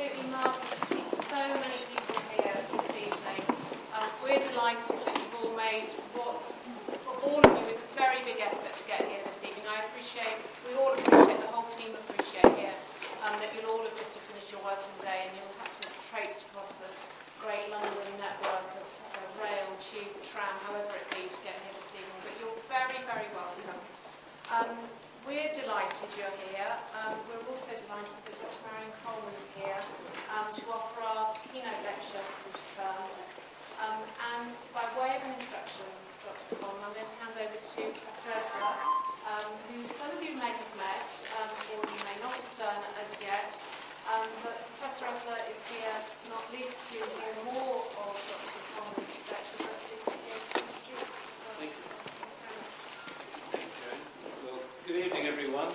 absolutely marvellous to see so many people here this evening. Um, we're delighted that you've all made what, for all of you, is a very big effort to get here this evening. I appreciate, we all appreciate, the whole team appreciate here, um, that you'll all have just finished your working day and you'll have to have traipsed across the great London network of uh, rail, tube, tram, however it be, to get here this evening. But you're very, very welcome. Um, we're delighted you're here. Um, we're also delighted that Dr. Marianne Coleman is here um, to offer our keynote lecture this term. Um, and by way of an introduction, Dr. Coleman, I'm going to hand over to Professor Esler, um, who some of you may have met, um, or you may not have done as yet. Um, but Professor Esler is here not least to hear more of Dr. Coleman's lecture, but is here to introduce. Thank you. Thank you, Joan. Well, good evening, everyone.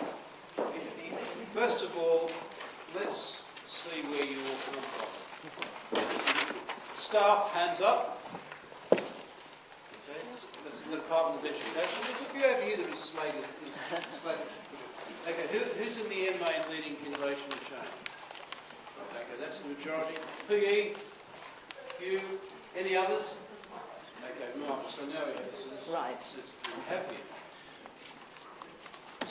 First of all, let's see where you all come from. Staff, hands up. Okay, that's the Department of Education. There's a few over here that are slated. Okay, who, who's in the MA in leading innovation and change? Okay, that's the majority. PE, few, any others? Okay, marvellous. So now we have this. Right. we have here.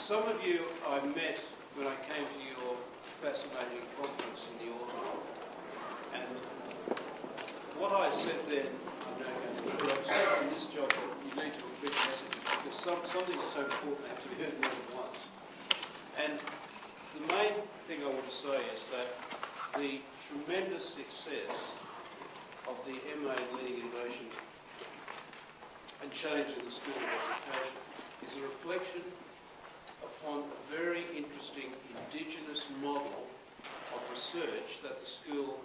Some of you I met when I came to your fascinating conference in the autumn. And what I said then, I know I said in this job you need to repeat messages because some, something is so important they have to be heard more than once. And the main thing I want to say is that the tremendous success of the MA in Leading Innovation and change in the School of Education is a reflection upon a very interesting Indigenous model of research that the school,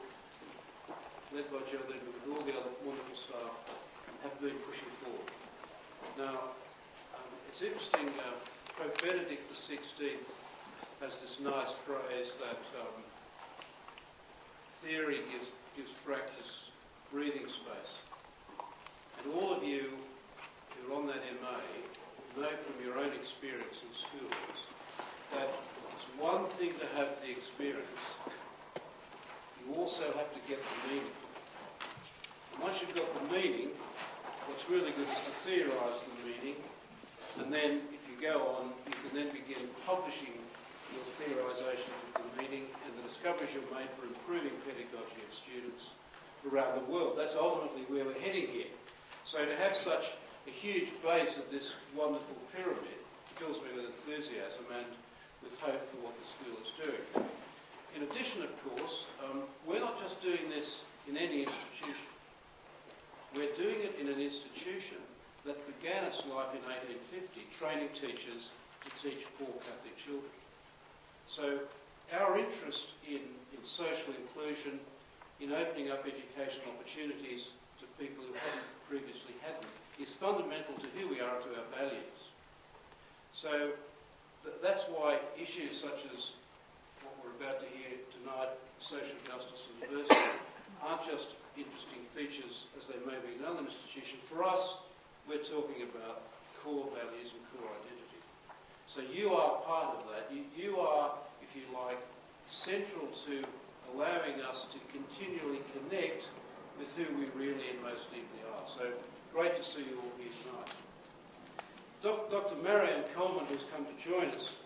led by Joe Lidman with all the other wonderful staff, have been pushing forward. Now, um, it's interesting, uh, Pope Benedict XVI has this nice phrase that um, theory gives, gives practice breathing space. And all of you who are on that MA know from your own experience in schools that it's one thing to have the experience, you also have to get the meaning. And once you've got the meaning, what's really good is to theorise the meaning, and then if you go on, you can then begin publishing your theorisation of the meaning and the discoveries you've made for improving pedagogy of students around the world. That's ultimately where we're heading here. So to have such a huge base of this wonderful pyramid fills me with enthusiasm and with hope for what the school is doing. In addition, of course, um, we're not just doing this in any institution. We're doing it in an institution that began its life in 1850, training teachers to teach poor Catholic children. So our interest in, in social inclusion, in opening up educational opportunities to people who hadn't previously had them, is fundamental to who we are and to our values. So th- that's why issues such as what we're about to hear tonight, social justice and diversity, aren't just interesting features as they may be in another institution. For us, we're talking about core values and core identity. So you are part of that. You, you are, if you like, central to allowing us to continually connect with who we really and most deeply are. So great to see you all here tonight. Dr. Marianne Coleman, who's come to join us,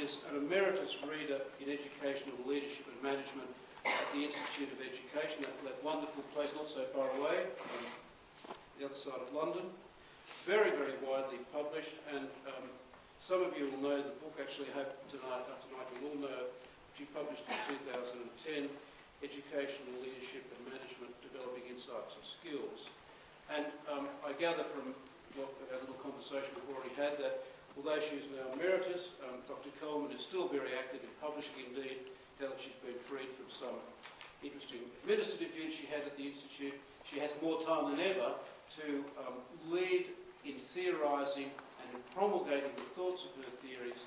is an emeritus reader in educational leadership and management at the Institute of Education, that, wonderful place not so far away, on the other side of London. Very, very widely published, and um, some of you will know the book actually I hope tonight, uh, tonight you will know, she published in 2010, Educational Leadership and Management, Developing Insights and Skills. And um, I gather from what a little conversation we've already had that although she is now emeritus, um, Dr. Coleman is still very active in publishing indeed, now that she's been freed from some interesting administrative duties she had at the Institute. She has more time than ever to um, lead in theorising and in promulgating the thoughts of her theories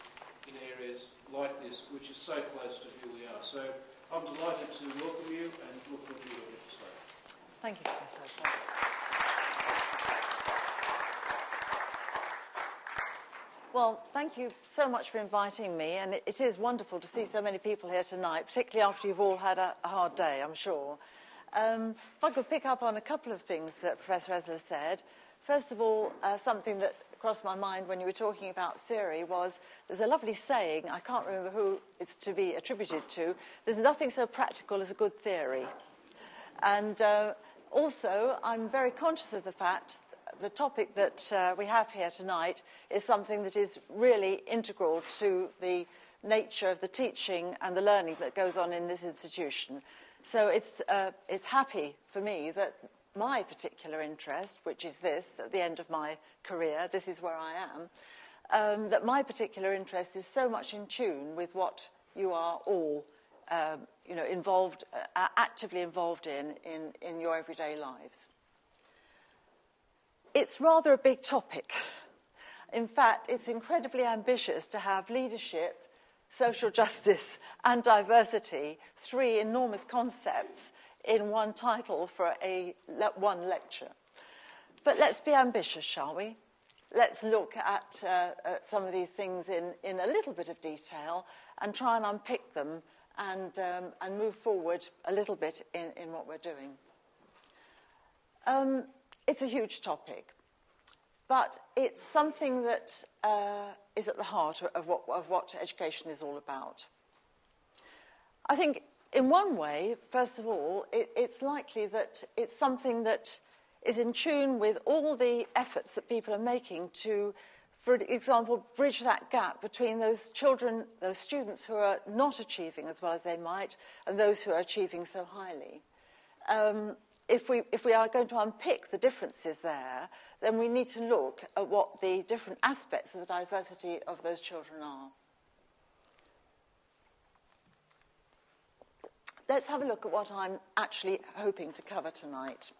in areas like this, which is so close to who we are. So I'm delighted to welcome you and look forward to what you have to say. Thank you, Professor. Well, thank you so much for inviting me, and it, it is wonderful to see so many people here tonight, particularly after you've all had a, a hard day, I'm sure. Um, if I could pick up on a couple of things that Professor Esler said. First of all, uh, something that crossed my mind when you were talking about theory was there's a lovely saying, I can't remember who it's to be attributed to, there's nothing so practical as a good theory. And uh, also, I'm very conscious of the fact the topic that uh, we have here tonight is something that is really integral to the nature of the teaching and the learning that goes on in this institution. So it's, uh, it's happy for me that my particular interest, which is this, at the end of my career, this is where I am, um, that my particular interest is so much in tune with what you are all um, you know, involved, uh, actively involved in, in in your everyday lives. It's rather a big topic. In fact, it's incredibly ambitious to have leadership, social justice, and diversity, three enormous concepts, in one title for a one lecture. But let's be ambitious, shall we? Let's look at, uh, at some of these things in, in a little bit of detail and try and unpick them and, um, and move forward a little bit in, in what we're doing. Um, it's a huge topic, but it's something that uh, is at the heart of what, of what education is all about. I think, in one way, first of all, it, it's likely that it's something that is in tune with all the efforts that people are making to, for example, bridge that gap between those children, those students who are not achieving as well as they might, and those who are achieving so highly. Um, if we, if we are going to unpick the differences there, then we need to look at what the different aspects of the diversity of those children are. Let's have a look at what I'm actually hoping to cover tonight.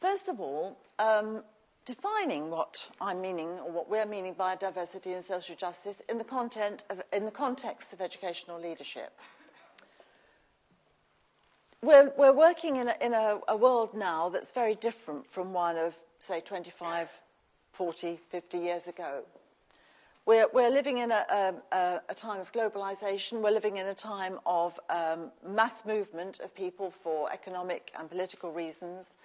First of all, um, defining what I'm meaning or what we're meaning by diversity and social justice in the, content of, in the context of educational leadership we're, we're working in, a, in a, a world now that's very different from one of, say, 25, 40, 50 years ago. We're, we're living in a, a, a, time of globalization. We're living in a time of um, mass movement of people for economic and political reasons.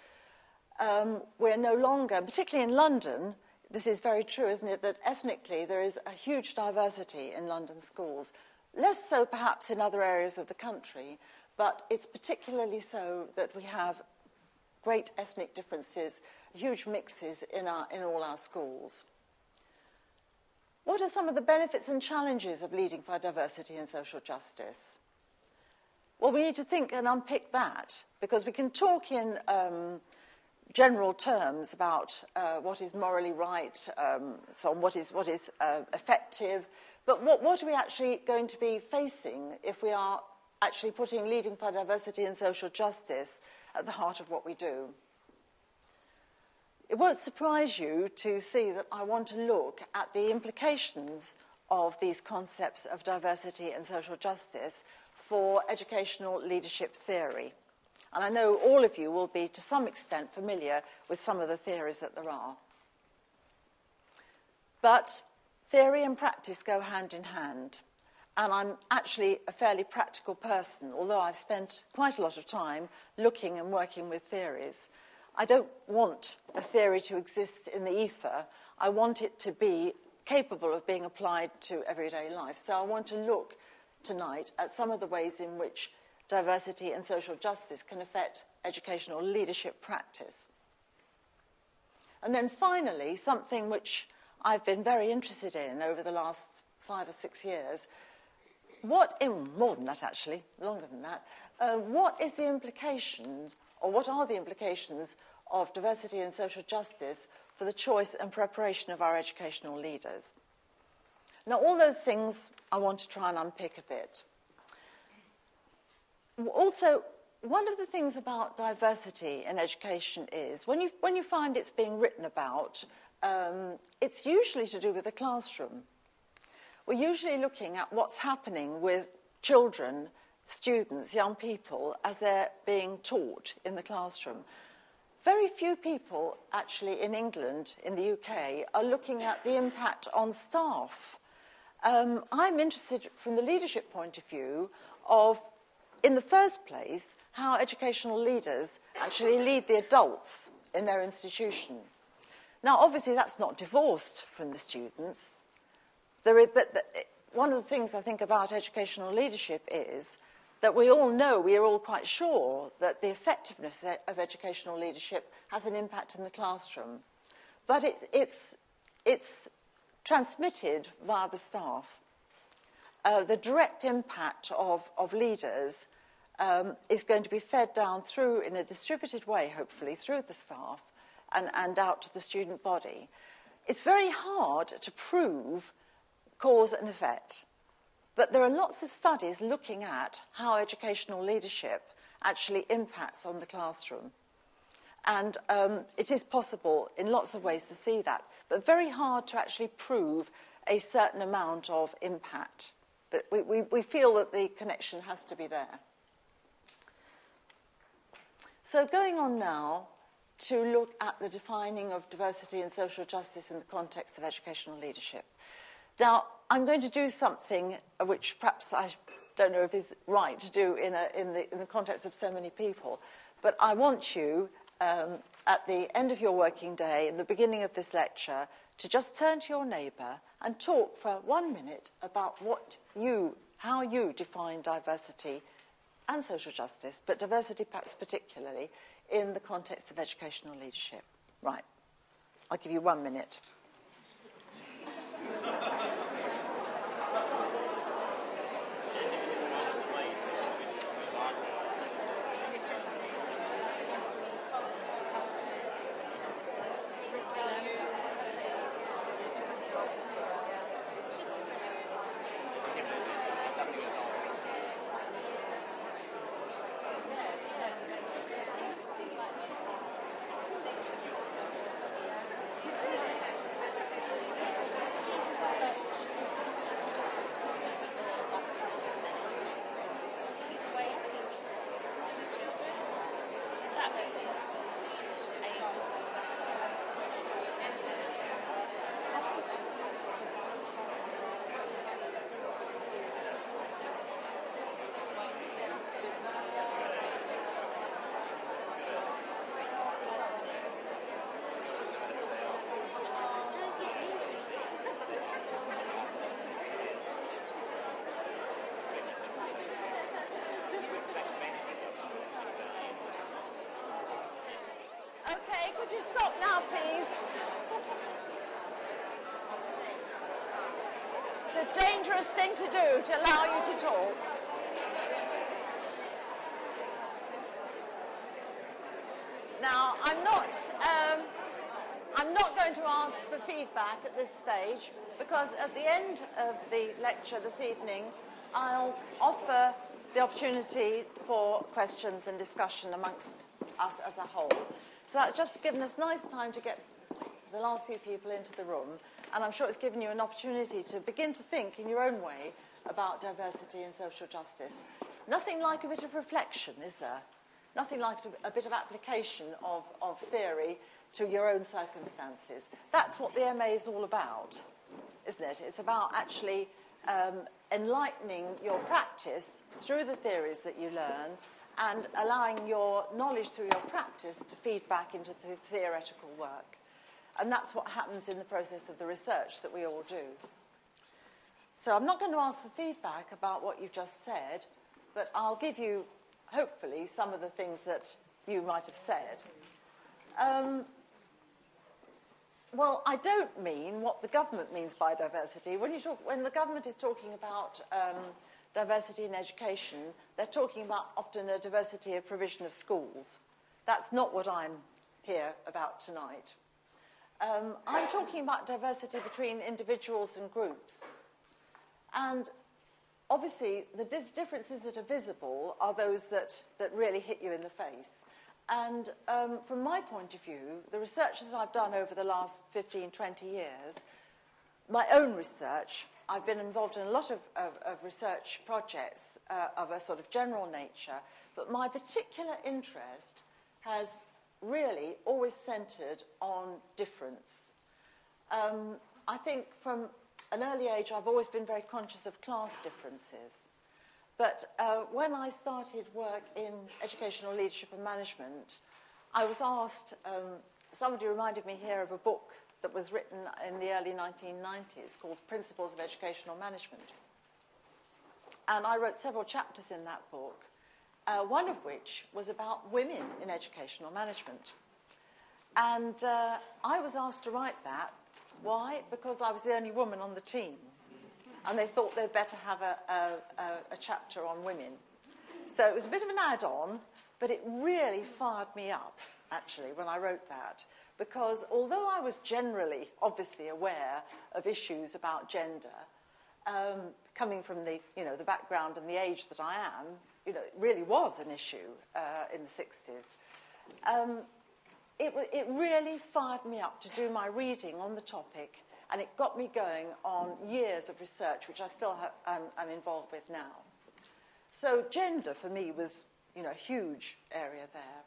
Um, we're no longer, particularly in London, this is very true, isn't it, that ethnically there is a huge diversity in London schools. Less so perhaps in other areas of the country, but it's particularly so that we have great ethnic differences, huge mixes in, our, in all our schools. What are some of the benefits and challenges of leading for diversity and social justice? Well, we need to think and unpick that because we can talk in um, general terms about uh, what is morally right, um, so what is, what is uh, effective, but what, what are we actually going to be facing if we are actually putting leading for diversity and social justice at the heart of what we do. It won't surprise you to see that I want to look at the implications of these concepts of diversity and social justice for educational leadership theory. And I know all of you will be, to some extent, familiar with some of the theories that there are. But theory and practice go hand in hand and I'm actually a fairly practical person, although I've spent quite a lot of time looking and working with theories. I don't want a theory to exist in the ether. I want it to be capable of being applied to everyday life. So I want to look tonight at some of the ways in which diversity and social justice can affect educational leadership practice. And then finally, something which I've been very interested in over the last five or six years what, in, more than that actually, longer than that, uh, what is the implications, or what are the implications of diversity and social justice for the choice and preparation of our educational leaders? Now, all those things I want to try and unpick a bit. Also, one of the things about diversity in education is when you, when you find it's being written about, um, it's usually to do with the classroom we're usually looking at what's happening with children, students, young people, as they're being taught in the classroom. very few people actually in England, in the UK, are looking at the impact on staff. Um, I'm interested from the leadership point of view of, in the first place, how educational leaders actually lead the adults in their institution. Now, obviously, that's not divorced from the students. But the, one of the things I think about educational leadership is that we all know, we are all quite sure, that the effectiveness of educational leadership has an impact in the classroom. But it, it's, it's transmitted via the staff. Uh, the direct impact of, of leaders um, is going to be fed down through, in a distributed way, hopefully, through the staff and, and out to the student body. It's very hard to prove cause and effect, but there are lots of studies looking at how educational leadership actually impacts on the classroom. And um, it is possible in lots of ways to see that, but very hard to actually prove a certain amount of impact. But we, we, we feel that the connection has to be there. So, going on now to look at the defining of diversity and social justice in the context of educational leadership. Now, I'm going to do something which perhaps I don't know if is right to do in, a, in, the, in the context of so many people, but I want you, um, at the end of your working day, in the beginning of this lecture, to just turn to your neighbour and talk for one minute about what you, how you define diversity and social justice, but diversity perhaps particularly in the context of educational leadership. Right. I'll give you one minute. Okay, you stop now, please? It's a dangerous thing to do to allow you to talk. Now, I'm not, um, I'm not going to ask for feedback at this stage because at the end of the lecture this evening, I'll offer the opportunity for questions and discussion amongst us as a whole. So that's just given us nice time to get the last few people into the room, and I'm sure it's given you an opportunity to begin to think in your own way about diversity and social justice. Nothing like a bit of reflection, is there? Nothing like a bit of application of, of theory to your own circumstances. That's what the MA is all about, isn't it? It's about actually um, enlightening your practice through the theories that you learn and allowing your knowledge through your practice to feed back into the theoretical work. And that's what happens in the process of the research that we all do. So I'm not going to ask for feedback about what you've just said, but I'll give you, hopefully, some of the things that you might have said. Um, well, I don't mean what the government means by diversity. When, you talk, when the government is talking about um, diversity in education, they're talking about often a diversity of provision of schools. That's not what I'm here about tonight. Um, I'm talking about diversity between individuals and groups. And obviously, the dif- differences that are visible are those that, that really hit you in the face. And um, from my point of view, the research that I've done over the last 15, 20 years, my own research, I've been involved in a lot of, of, of research projects uh, of a sort of general nature, but my particular interest has really always centred on difference. Um, I think from an early age, I've always been very conscious of class differences. But uh, when I started work in educational leadership and management, I was asked, um, somebody reminded me here of a book that was written in the early 1990s called Principles of Educational Management. And I wrote several chapters in that book, uh, one of which was about women in educational management. And uh, I was asked to write that. Why? Because I was the only woman on the team. And they thought they'd better have a, a, a chapter on women. So it was a bit of an add on, but it really fired me up, actually, when I wrote that. Because although I was generally, obviously, aware of issues about gender, um, coming from the, you know, the background and the age that I am, you know, it really was an issue uh, in the 60s. Um, it, it really fired me up to do my reading on the topic, and it got me going on years of research, which I still ha- um, am involved with now. So gender for me was, you know, a huge area there.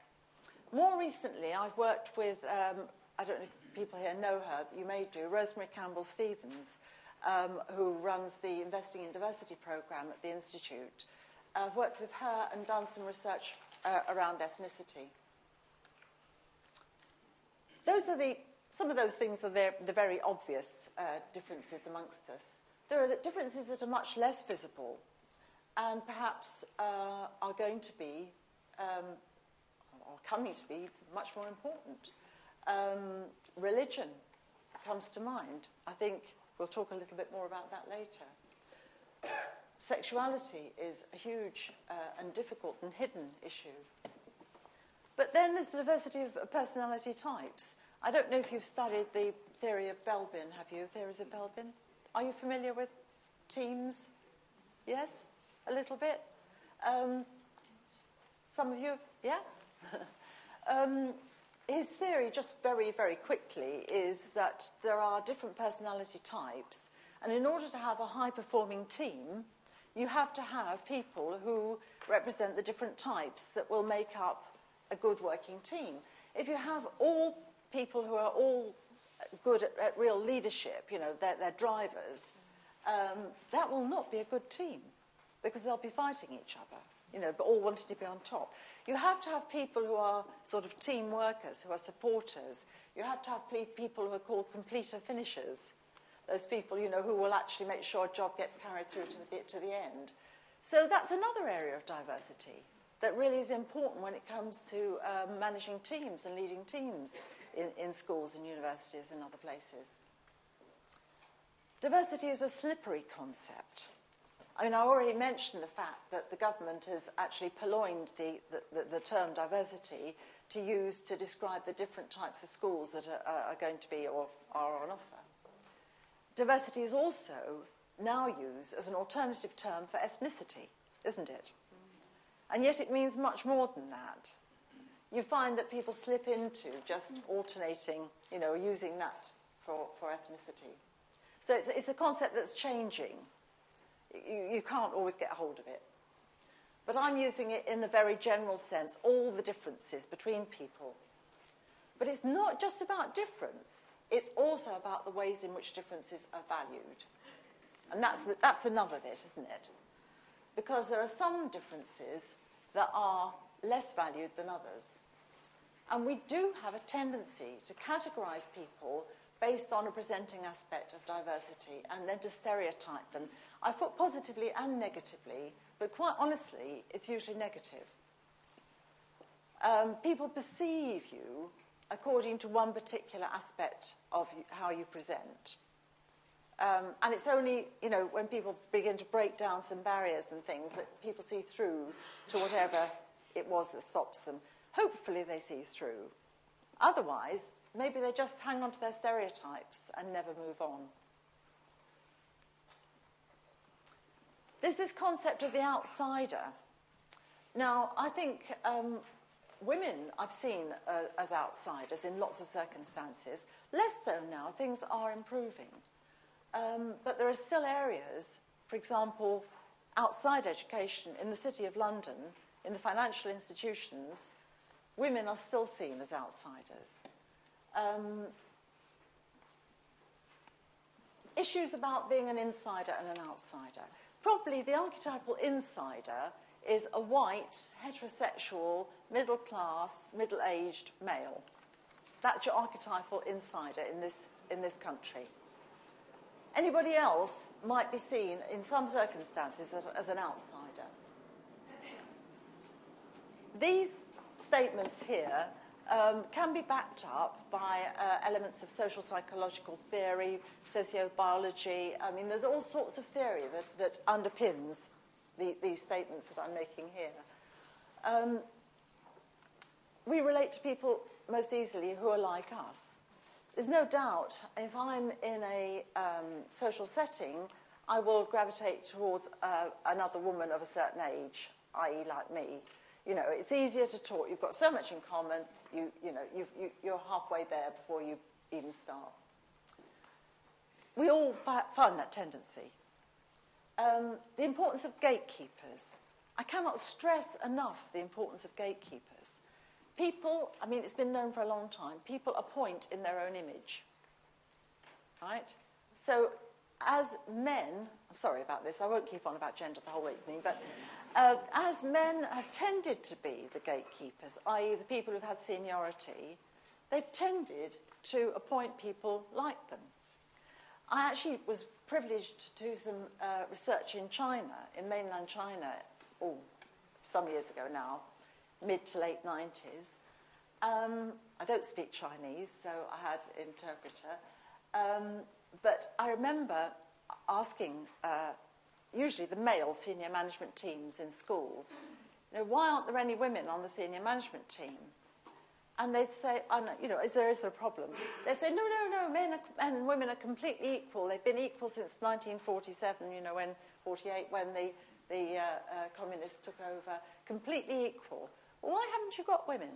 More recently, I've worked with, um, I don't know if people here know her, you may do, Rosemary Campbell Stephens, um, who runs the Investing in Diversity program at the Institute. I've worked with her and done some research uh, around ethnicity. Those are the, some of those things are the, the very obvious uh, differences amongst us. There are the differences that are much less visible and perhaps uh, are going to be, um, coming to be, much more important. Um, religion comes to mind. I think we'll talk a little bit more about that later. Sexuality is a huge uh, and difficult and hidden issue. But then there's the diversity of personality types. I don't know if you've studied the theory of Belbin, have you? Theories of Belbin? Are you familiar with teams? Yes? A little bit? Um, some of you? Yeah? um, his theory, just very, very quickly, is that there are different personality types, and in order to have a high performing team, you have to have people who represent the different types that will make up a good working team. If you have all people who are all good at, at real leadership, you know, they're, they're drivers, um, that will not be a good team because they'll be fighting each other, you know, but all wanting to be on top. You have to have people who are sort of team workers, who are supporters. You have to have people who are called completer finishers. Those people, you know, who will actually make sure a job gets carried through to the, to the end. So that's another area of diversity that really is important when it comes to um, managing teams and leading teams in, in schools and universities and other places. Diversity is a slippery concept. I mean, I already mentioned the fact that the government has actually purloined the, the, the, term diversity to use to describe the different types of schools that are, are going to be or are on offer. Diversity is also now used as an alternative term for ethnicity, isn't it? And yet it means much more than that. You find that people slip into just alternating, you know, using that for, for ethnicity. So it's, it's a concept that's changing. You, you can't always get hold of it. But I'm using it in a very general sense, all the differences between people. But it's not just about difference, it's also about the ways in which differences are valued. And that's, the, that's another bit, isn't it? Because there are some differences that are less valued than others. And we do have a tendency to categorize people based on a presenting aspect of diversity and then to stereotype them. I put positively and negatively, but quite honestly, it's usually negative. Um, people perceive you according to one particular aspect of how you present. Um, and it's only, you know, when people begin to break down some barriers and things that people see through to whatever it was that stops them. Hopefully they see through. Otherwise, maybe they just hang on to their stereotypes and never move on. There's this concept of the outsider. Now, I think um, women I've seen uh, as outsiders in lots of circumstances. Less so now, things are improving. Um, but there are still areas, for example, outside education in the City of London, in the financial institutions, women are still seen as outsiders. Um, issues about being an insider and an outsider. Probably the archetypal insider is a white, heterosexual, middle class, middle aged male. That's your archetypal insider in this, in this country. Anybody else might be seen in some circumstances as, as an outsider. These statements here um, can be backed up by uh, elements of social psychological theory, sociobiology. I mean, there's all sorts of theory that, that underpins the, these statements that I'm making here. Um, we relate to people most easily who are like us. There's no doubt if I'm in a um, social setting, I will gravitate towards uh, another woman of a certain age, i.e., like me. You know, it's easier to talk. You've got so much in common. You, you know, you, you, you're halfway there before you even start. We all fi- find that tendency. Um, the importance of gatekeepers. I cannot stress enough the importance of gatekeepers. People, I mean, it's been known for a long time, people appoint in their own image. Right? So, as men, I'm sorry about this, I won't keep on about gender the whole evening, but uh, as men have tended to be the gatekeepers, i.e., the people who've had seniority, they've tended to appoint people like them. I actually was privileged to do some uh, research in China, in mainland China, oh, some years ago now, mid to late 90s. Um, I don't speak Chinese, so I had an interpreter. Um, but I remember asking uh, usually the male senior management teams in schools, you know, why aren't there any women on the senior management team? And they'd say, oh, no, you know, is there, is there a problem? They'd say, no, no, no, men are, and women are completely equal. They've been equal since 1947, you know, when 48, when the, the uh, uh, communists took over, completely equal. Why haven't you got women?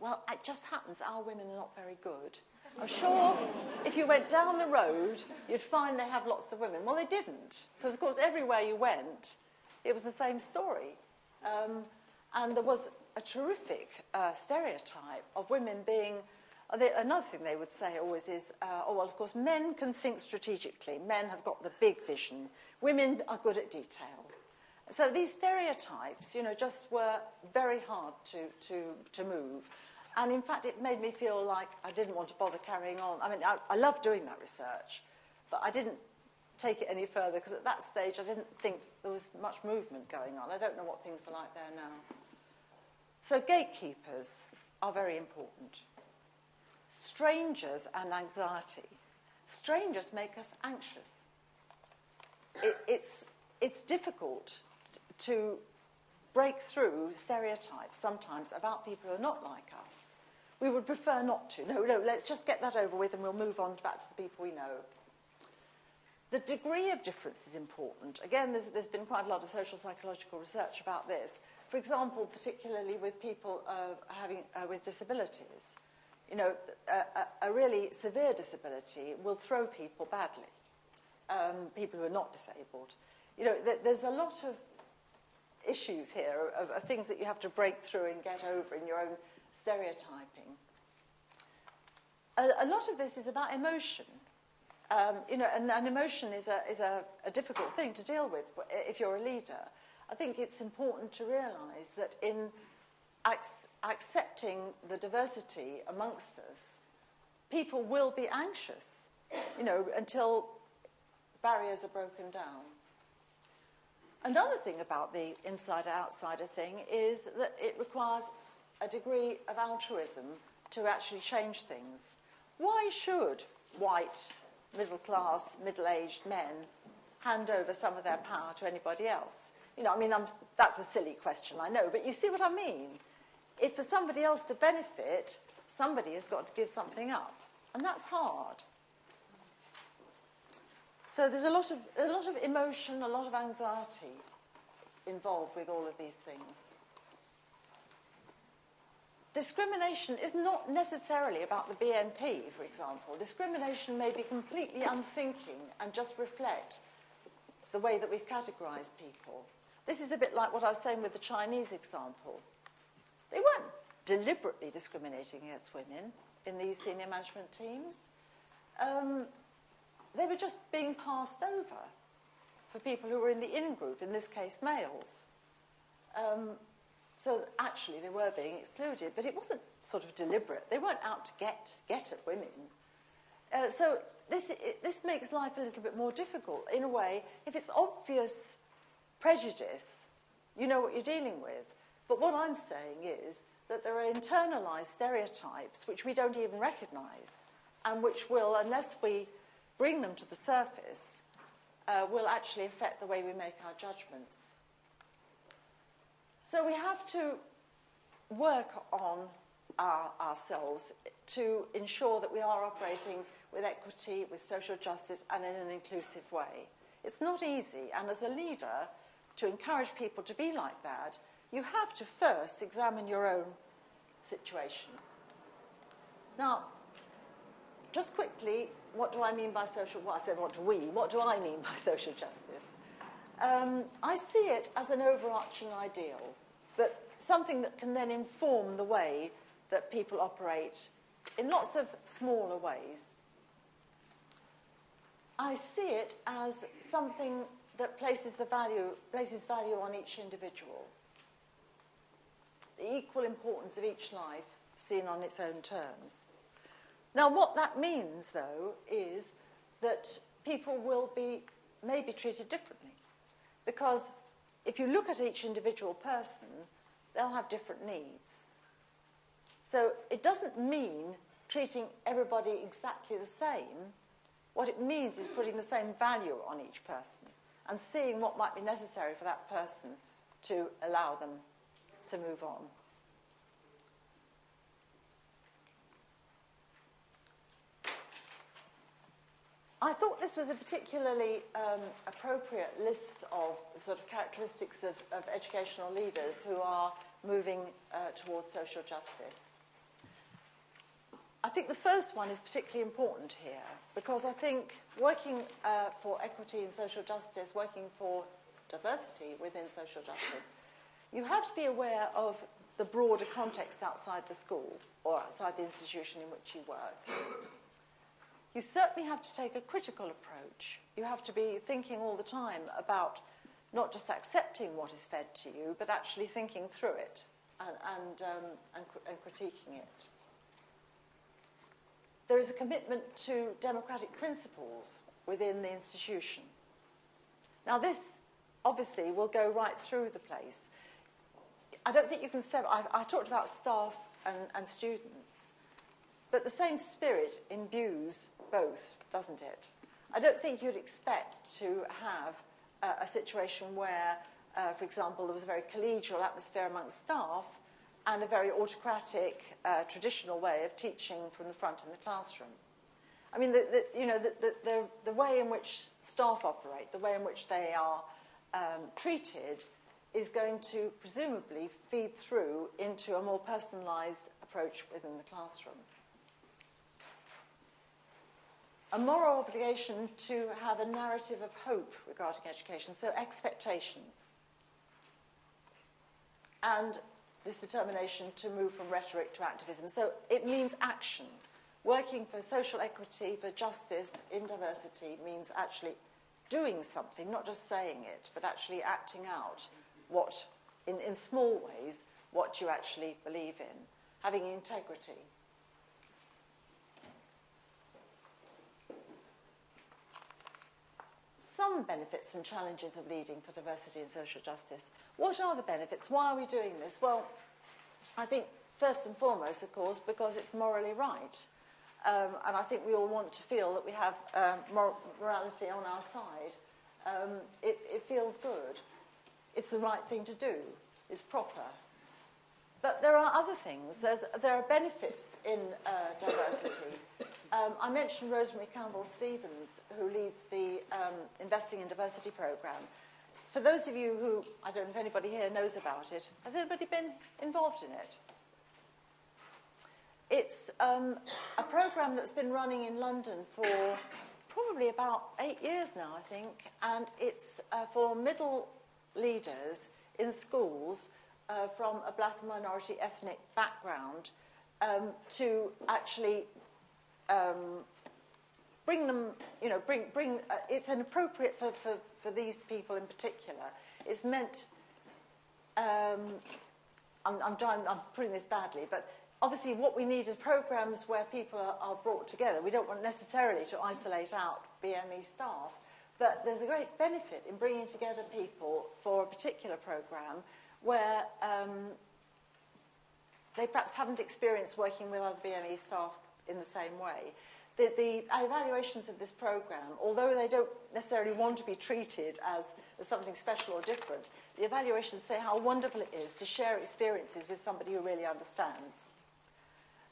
Well, it just happens our women are not very good. I'm sure if you went down the road, you'd find they have lots of women. Well, they didn't, because of course, everywhere you went, it was the same story. Um, and there was a terrific uh, stereotype of women being. Uh, another thing they would say always is, uh, oh, well, of course, men can think strategically. Men have got the big vision. Women are good at detail. So these stereotypes, you know, just were very hard to, to, to move. And in fact, it made me feel like I didn't want to bother carrying on. I mean, I, I love doing that research, but I didn't take it any further because at that stage I didn't think there was much movement going on. I don't know what things are like there now. So, gatekeepers are very important. Strangers and anxiety. Strangers make us anxious. It, it's, it's difficult to break through stereotypes sometimes about people who are not like us. We would prefer not to. No, no, let's just get that over with and we'll move on back to the people we know. The degree of difference is important. Again, there's, there's been quite a lot of social psychological research about this. For example, particularly with people uh, having, uh, with disabilities. You know, a, a, really severe disability will throw people badly, um, people who are not disabled. You know, th- there's a lot of issues here, of, of things that you have to break through and get over in your own stereotyping. A, a lot of this is about emotion. Um, you know, and, and emotion is, a, is a, a difficult thing to deal with if you're a leader. I think it's important to realise that in ac- accepting the diversity amongst us, people will be anxious, you know, until barriers are broken down. Another thing about the insider outsider thing is that it requires a degree of altruism to actually change things. Why should white, middle class, middle aged men hand over some of their power to anybody else? You know, I mean, I'm, that's a silly question, I know, but you see what I mean? If for somebody else to benefit, somebody has got to give something up. And that's hard. So there's a lot of, a lot of emotion, a lot of anxiety involved with all of these things. Discrimination is not necessarily about the BNP, for example. Discrimination may be completely unthinking and just reflect the way that we've categorised people. This is a bit like what I was saying with the Chinese example. They weren't deliberately discriminating against women in these senior management teams. Um, they were just being passed over for people who were in the in group, in this case, males. Um, so actually, they were being excluded, but it wasn't sort of deliberate. They weren't out to get, get at women. Uh, so this, it, this makes life a little bit more difficult. In a way, if it's obvious prejudice, you know what you're dealing with. But what I'm saying is that there are internalized stereotypes which we don't even recognize and which will, unless we bring them to the surface, uh, will actually affect the way we make our judgments. So we have to work on our, ourselves to ensure that we are operating with equity, with social justice, and in an inclusive way. It's not easy, and as a leader, to encourage people to be like that, you have to first examine your own situation. Now, just quickly, what do I mean by social? Well, I said, what do we? What do I mean by social justice? Um, I see it as an overarching ideal, but something that can then inform the way that people operate in lots of smaller ways. I see it as something that places the value places value on each individual. The equal importance of each life seen on its own terms. Now, what that means, though, is that people will be maybe treated differently, because if you look at each individual person, they'll have different needs. So it doesn't mean treating everybody exactly the same. What it means is putting the same value on each person and seeing what might be necessary for that person to allow them to move on. I thought this was a particularly um, appropriate list of sort of characteristics of, of educational leaders who are moving uh, towards social justice. I think the first one is particularly important here because I think working uh, for equity and social justice, working for diversity within social justice, you have to be aware of the broader context outside the school or outside the institution in which you work. You certainly have to take a critical approach. You have to be thinking all the time about not just accepting what is fed to you, but actually thinking through it and, and, um, and, and critiquing it. There is a commitment to democratic principles within the institution. Now, this obviously will go right through the place. I don't think you can say, I, I talked about staff and, and students, but the same spirit imbues both, doesn't it? I don't think you'd expect to have uh, a situation where, uh, for example, there was a very collegial atmosphere amongst staff and a very autocratic, uh, traditional way of teaching from the front in the classroom. I mean, the, the, you know, the, the, the, way in which staff operate, the way in which they are um, treated, is going to presumably feed through into a more personalised approach within the classroom. A moral obligation to have a narrative of hope regarding education, so expectations. And this determination to move from rhetoric to activism. So it means action. Working for social equity, for justice in diversity means actually doing something, not just saying it, but actually acting out what, in, in small ways, what you actually believe in, having integrity. Some benefits and challenges of leading for diversity and social justice. What are the benefits? Why are we doing this? Well, I think first and foremost, of course, because it's morally right. Um, and I think we all want to feel that we have um, mor- morality on our side. Um, it, it feels good. It's the right thing to do. It's proper. But there are other things. There's, there are benefits in uh, diversity. Um, I mentioned Rosemary Campbell Stephens, who leads the um, Investing in Diversity program. For those of you who, I don't know if anybody here knows about it, has anybody been involved in it? It's um, a program that's been running in London for probably about eight years now, I think, and it's uh, for middle leaders in schools uh, from a black minority ethnic background um, to actually um, bring them, you know, bring, bring uh, it's inappropriate for, for, for these people in particular. It's meant, um, I'm, I'm, trying, I'm putting this badly, but obviously what we need is programs where people are, are brought together. We don't want necessarily to isolate out BME staff, but there's a great benefit in bringing together people for a particular program where um, they perhaps haven't experienced working with other BME staff in the same way. The, the evaluations of this program, although they don't necessarily want to be treated as, as something special or different, the evaluations say how wonderful it is to share experiences with somebody who really understands.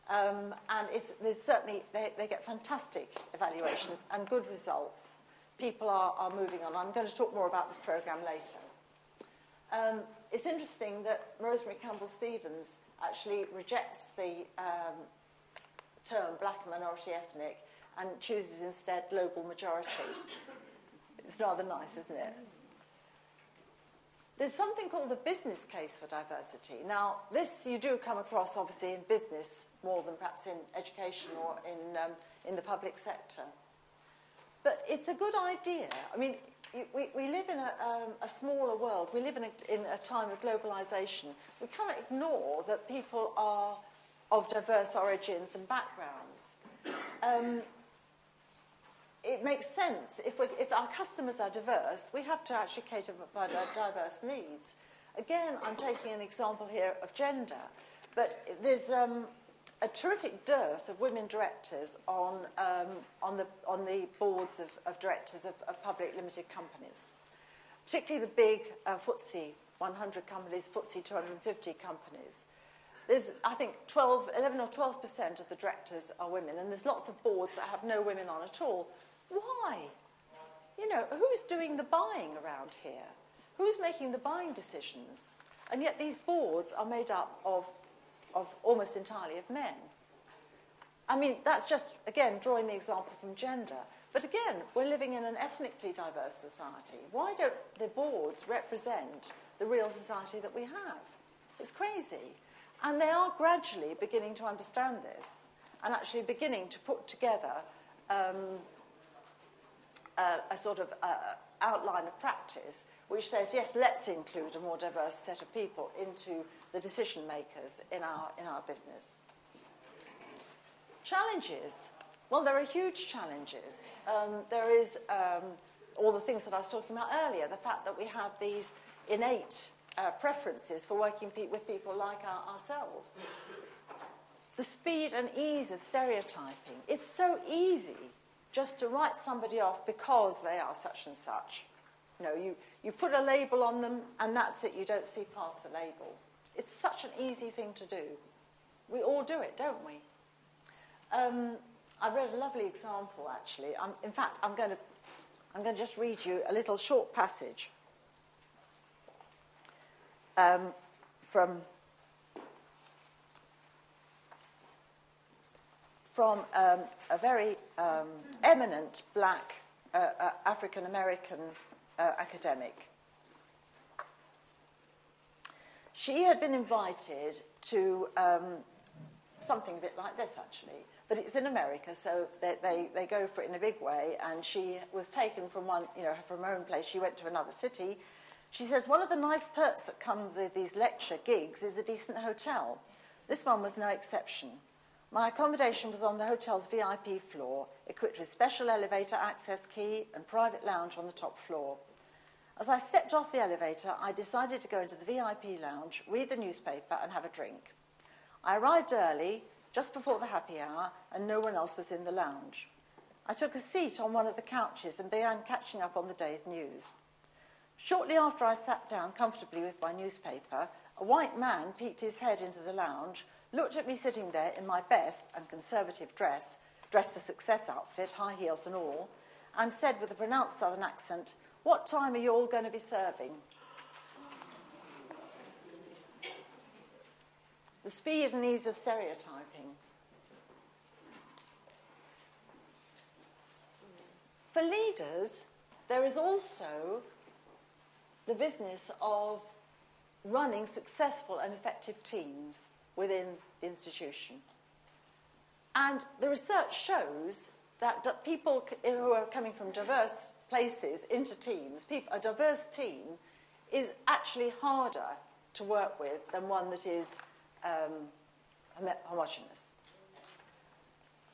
Um, and it's, there's certainly, they, they get fantastic evaluations and good results. People are, are moving on. I'm going to talk more about this program later. Um, it's interesting that Rosemary Campbell Stephens actually rejects the um, term black minority ethnic and chooses instead global majority. It's rather nice, isn't it? There's something called the business case for diversity. Now, this you do come across obviously in business more than perhaps in education or in, um, in the public sector. But it's a good idea. I mean, we, we live in a, um, a smaller world. We live in a, in a time of globalization. We cannot ignore that people are of diverse origins and backgrounds. Um, it makes sense. If, if our customers are diverse, we have to actually cater for diverse needs. Again, I'm taking an example here of gender, but there's um, a terrific dearth of women directors on, um, on, the, on the boards of, of directors of, of, public limited companies, particularly the big uh, FTSE 100 companies, FTSE 250 companies. There's, I think, 12, 11 or 12% of the directors are women, and there's lots of boards that have no women on at all. Why? You know, who's doing the buying around here? Who's making the buying decisions? And yet these boards are made up of, of almost entirely of men. I mean, that's just, again, drawing the example from gender. But again, we're living in an ethnically diverse society. Why don't the boards represent the real society that we have? It's crazy. And they are gradually beginning to understand this and actually beginning to put together um, a, a, sort of uh, outline of practice which says, yes, let's include a more diverse set of people into the decision makers in our, in our business. Challenges. Well, there are huge challenges. Um, there is um, all the things that I was talking about earlier, the fact that we have these innate uh, preferences for working pe- with people like our, ourselves. The speed and ease of stereotyping. It's so easy just to write somebody off because they are such and such. Know, you, you put a label on them and that's it, you don't see past the label. It's such an easy thing to do. We all do it, don't we? Um, I read a lovely example actually. I'm, in fact, I'm going, to, I'm going to just read you a little short passage um, from from um, a very um, eminent black uh, uh, African American uh, academic. She had been invited to um, something a bit like this, actually, but it's in America, so they, they, they go for it in a big way. And she was taken from one, you know, from her own place. She went to another city. She says one of the nice perks that comes with these lecture gigs is a decent hotel. This one was no exception. My accommodation was on the hotel's VIP floor, equipped with special elevator access key and private lounge on the top floor. As I stepped off the elevator, I decided to go into the VIP lounge, read the newspaper, and have a drink. I arrived early, just before the happy hour, and no one else was in the lounge. I took a seat on one of the couches and began catching up on the day's news. Shortly after I sat down comfortably with my newspaper, a white man peeked his head into the lounge looked at me sitting there in my best and conservative dress, dress for success outfit, high heels and all, and said with a pronounced southern accent, What time are you all going to be serving? The speed and ease of stereotyping. For leaders, there is also the business of running successful and effective teams within the institution. And the research shows that people who are coming from diverse places into teams, peop a diverse team is actually harder to work with than one that is um, homogenous.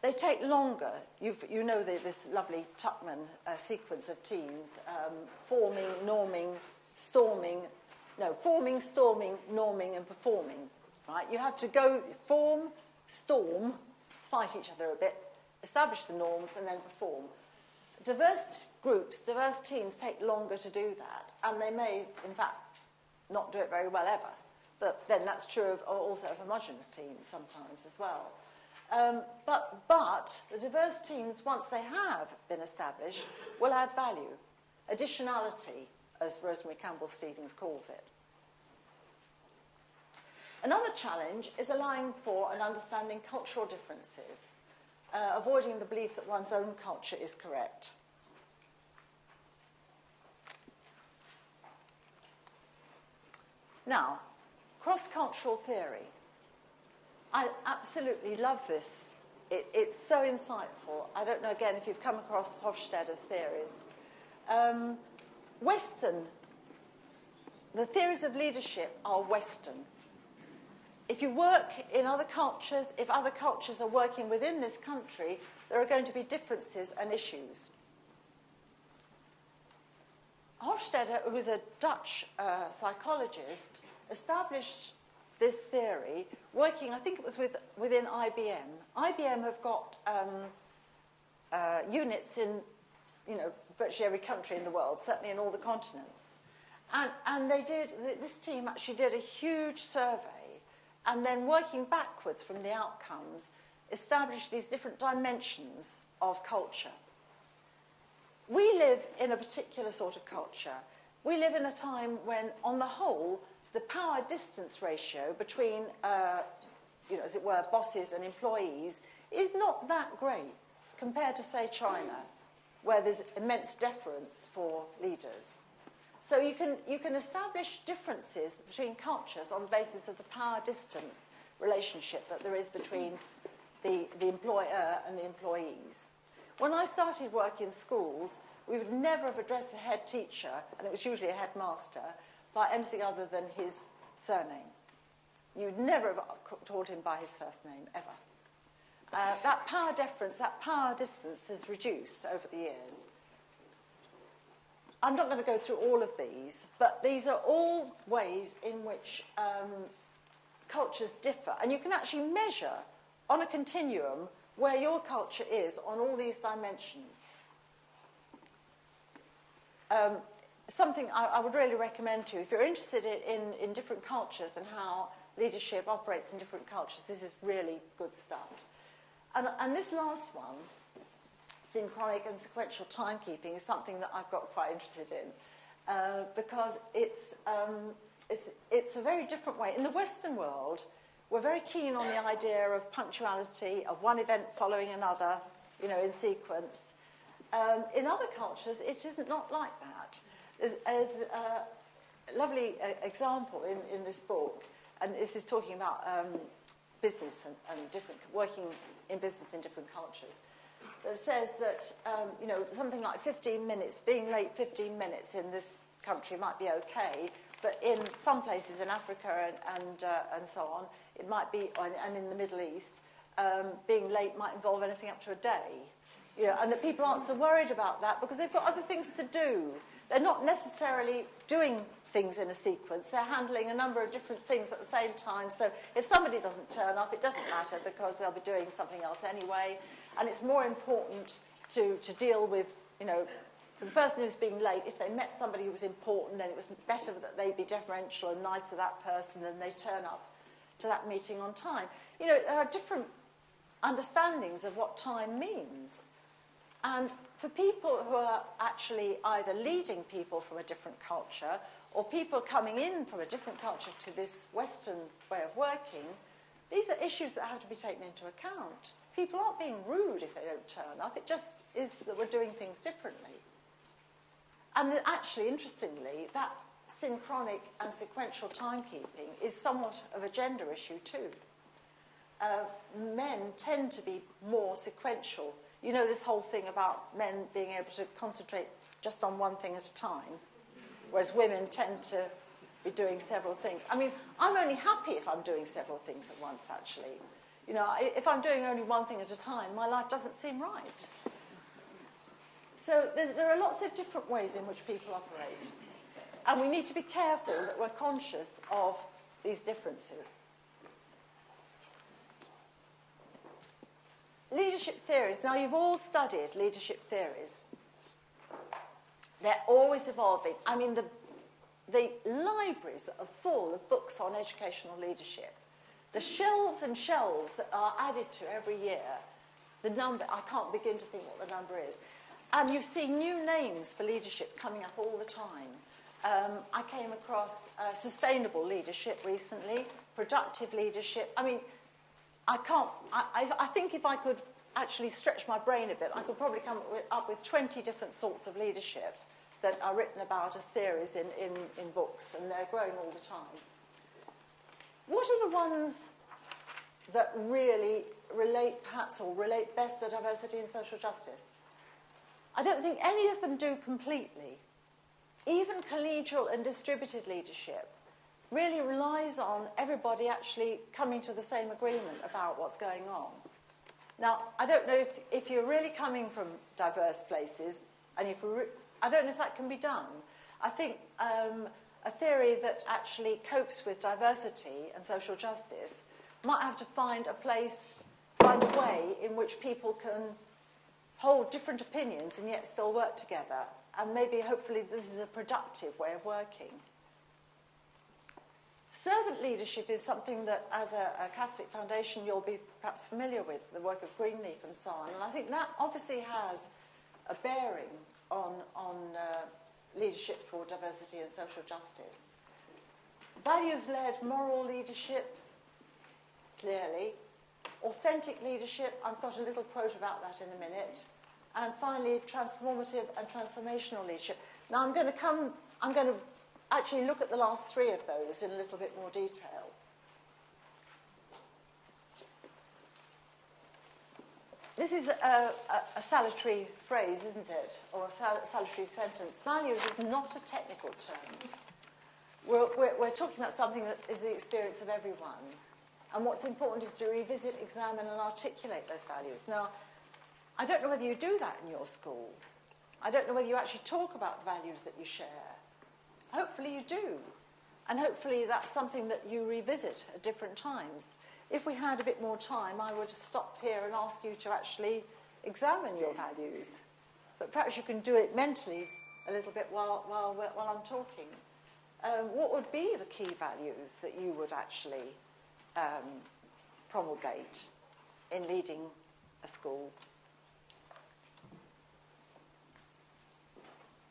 They take longer. You've, you know the, this lovely Tuckman uh, sequence of teams um, forming, norming, storming, no, forming, storming, norming, and performing. Right? You have to go form, storm, fight each other a bit, establish the norms, and then perform. Diverse groups, diverse teams take longer to do that, and they may, in fact, not do it very well ever. But then that's true of, also of homogenous teams sometimes as well. Um, but, but the diverse teams, once they have been established, will add value. Additionality, as Rosemary Campbell Stephens calls it. Another challenge is allowing for and understanding cultural differences, uh, avoiding the belief that one's own culture is correct. Now, cross cultural theory. I absolutely love this. It, it's so insightful. I don't know, again, if you've come across Hofstede's theories. Um, Western, the theories of leadership are Western. If you work in other cultures, if other cultures are working within this country, there are going to be differences and issues. Hofstede, who is a Dutch uh, psychologist, established this theory working, I think it was with, within IBM. IBM have got um, uh, units in, you know, virtually every country in the world, certainly in all the continents. And, and they did, this team actually did a huge survey and then working backwards from the outcomes, establish these different dimensions of culture. We live in a particular sort of culture. We live in a time when, on the whole, the power distance ratio between, uh, you know, as it were, bosses and employees is not that great compared to, say, China, where there's immense deference for leaders. So you can, you can establish differences between cultures on the basis of the power distance relationship that there is between the, the employer and the employees. When I started work in schools, we would never have addressed the head teacher, and it was usually a headmaster, by anything other than his surname. You'd never have taught him by his first name, ever. Uh, that power deference, that power distance has reduced over the years. I'm not going to go through all of these, but these are all ways in which um, cultures differ. And you can actually measure on a continuum where your culture is on all these dimensions. Um, something I, I, would really recommend to you, if you're interested in, in different cultures and how leadership operates in different cultures, this is really good stuff. And, and this last one, synchronic and sequential timekeeping, is something that I've got quite interested in uh, because it's, um, it's, it's a very different way. In the Western world, we're very keen on the idea of punctuality, of one event following another, you know, in sequence. Um, in other cultures, it is not like that. There's a, a lovely uh, example in, in this book, and this is talking about um, business and, and, different working in business in different cultures. That says that um, you know something like 15 minutes, being late 15 minutes in this country might be okay, but in some places in Africa and and, uh, and so on, it might be, and in the Middle East, um, being late might involve anything up to a day. You know, and that people aren't so worried about that because they've got other things to do. They're not necessarily doing things in a sequence. They're handling a number of different things at the same time. So if somebody doesn't turn up, it doesn't matter because they'll be doing something else anyway. And it's more important to, to deal with, you know, the person who's being late, if they met somebody who was important, then it was better that they be deferential and nice to that person than they turn up to that meeting on time. You know, there are different understandings of what time means. And for people who are actually either leading people from a different culture or people coming in from a different culture to this Western way of working, these are issues that have to be taken into account. People aren't being rude if they don't turn up, it just is that we're doing things differently. And actually, interestingly, that synchronic and sequential timekeeping is somewhat of a gender issue too. Uh, men tend to be more sequential. You know this whole thing about men being able to concentrate just on one thing at a time, whereas women tend to be doing several things. I mean, I'm only happy if I'm doing several things at once, actually. You know, if I'm doing only one thing at a time, my life doesn't seem right. So there are lots of different ways in which people operate. And we need to be careful that we're conscious of these differences. Leadership theories. Now, you've all studied leadership theories. They're always evolving. I mean, the, the libraries are full of books on educational leadership. The shelves and shelves that are added to every year, the number, I can't begin to think what the number is. And you see new names for leadership coming up all the time. Um, I came across uh, sustainable leadership recently, productive leadership. I mean, I can't, I, I, I, think if I could actually stretch my brain a bit, I could probably come up with, up with 20 different sorts of leadership that are written about as theories in, in, in books, and they're growing all the time. What are the ones that really relate, perhaps, or relate best to diversity and social justice? I don't think any of them do completely. Even collegial and distributed leadership really relies on everybody actually coming to the same agreement about what's going on. Now, I don't know if, if you're really coming from diverse places, and if I don't know if that can be done. I think um, a theory that actually copes with diversity and social justice might have to find a place, find a way in which people can hold different opinions and yet still work together. And maybe, hopefully, this is a productive way of working. Servant leadership is something that, as a, a, Catholic foundation, you'll be perhaps familiar with, the work of Greenleaf and so on. And I think that obviously has a bearing on, on uh, leadership for diversity and social justice. Values led moral leadership, clearly. Authentic leadership, I've got a little quote about that in a minute. And finally, transformative and transformational leadership. Now, I'm going to come, I'm going to actually look at the last three of those in a little bit more detail. This is a, a, a salutary phrase, isn't it? Or a sal- salutary sentence. Values is not a technical term. We're, we're, we're talking about something that is the experience of everyone. And what's important is to revisit, examine, and articulate those values. Now, I don't know whether you do that in your school. I don't know whether you actually talk about the values that you share. Hopefully, you do. And hopefully, that's something that you revisit at different times. If we had a bit more time, I would stop here and ask you to actually examine your values. But perhaps you can do it mentally a little bit while, while, while I'm talking. Um, what would be the key values that you would actually um, promulgate in leading a school?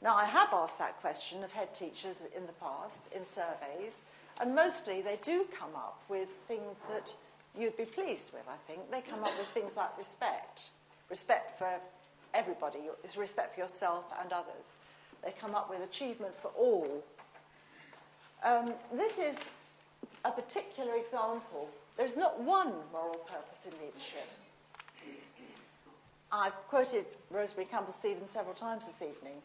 Now, I have asked that question of head teachers in the past in surveys, and mostly they do come up with things that you'd be pleased with, I think. They come up with things like respect, respect for everybody, respect for yourself and others. They come up with achievement for all. Um, this is a particular example. There's not one moral purpose in leadership. I've quoted Rosemary Campbell Stephens several times this evening.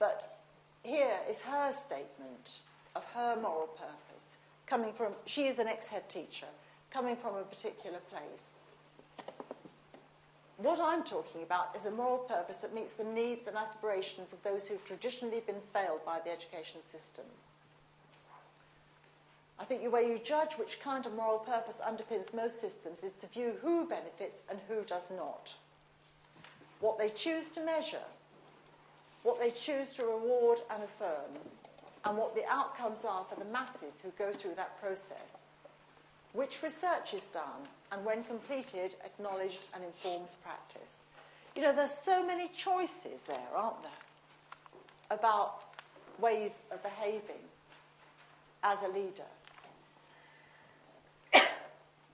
But here is her statement of her moral purpose, coming from, she is an ex head teacher, coming from a particular place. What I'm talking about is a moral purpose that meets the needs and aspirations of those who've traditionally been failed by the education system. I think the way you judge which kind of moral purpose underpins most systems is to view who benefits and who does not. What they choose to measure what they choose to reward and affirm, and what the outcomes are for the masses who go through that process. Which research is done, and when completed, acknowledged and informs practice. You know, there's so many choices there, aren't there, about ways of behaving as a leader.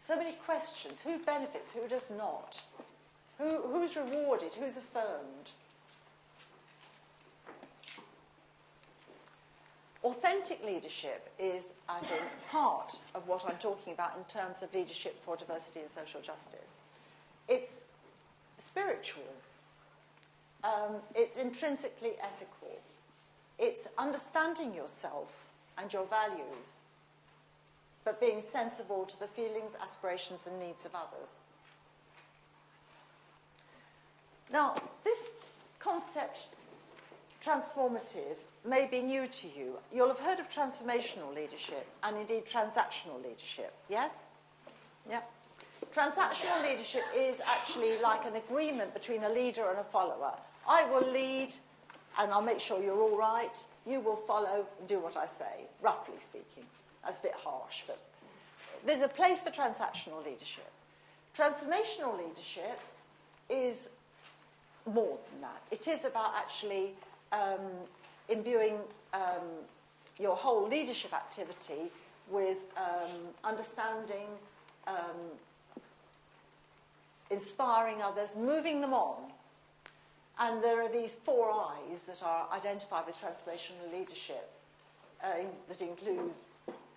so many questions. Who benefits, who does not? Who, who's rewarded, who's affirmed? Authentic leadership is, I think, part of what I'm talking about in terms of leadership for diversity and social justice. It's spiritual, um, it's intrinsically ethical, it's understanding yourself and your values, but being sensible to the feelings, aspirations, and needs of others. Now, this concept, transformative, may be new to you. You'll have heard of transformational leadership and indeed transactional leadership, yes? Yeah. Transactional leadership is actually like an agreement between a leader and a follower. I will lead and I'll make sure you're all right. You will follow and do what I say, roughly speaking. That's a bit harsh, but there's a place for transactional leadership. Transformational leadership is more than that. It is about actually um, imbuing um, your whole leadership activity with um, understanding, um, inspiring others, moving them on. And there are these four I's that are identified with transformational leadership uh, in, that include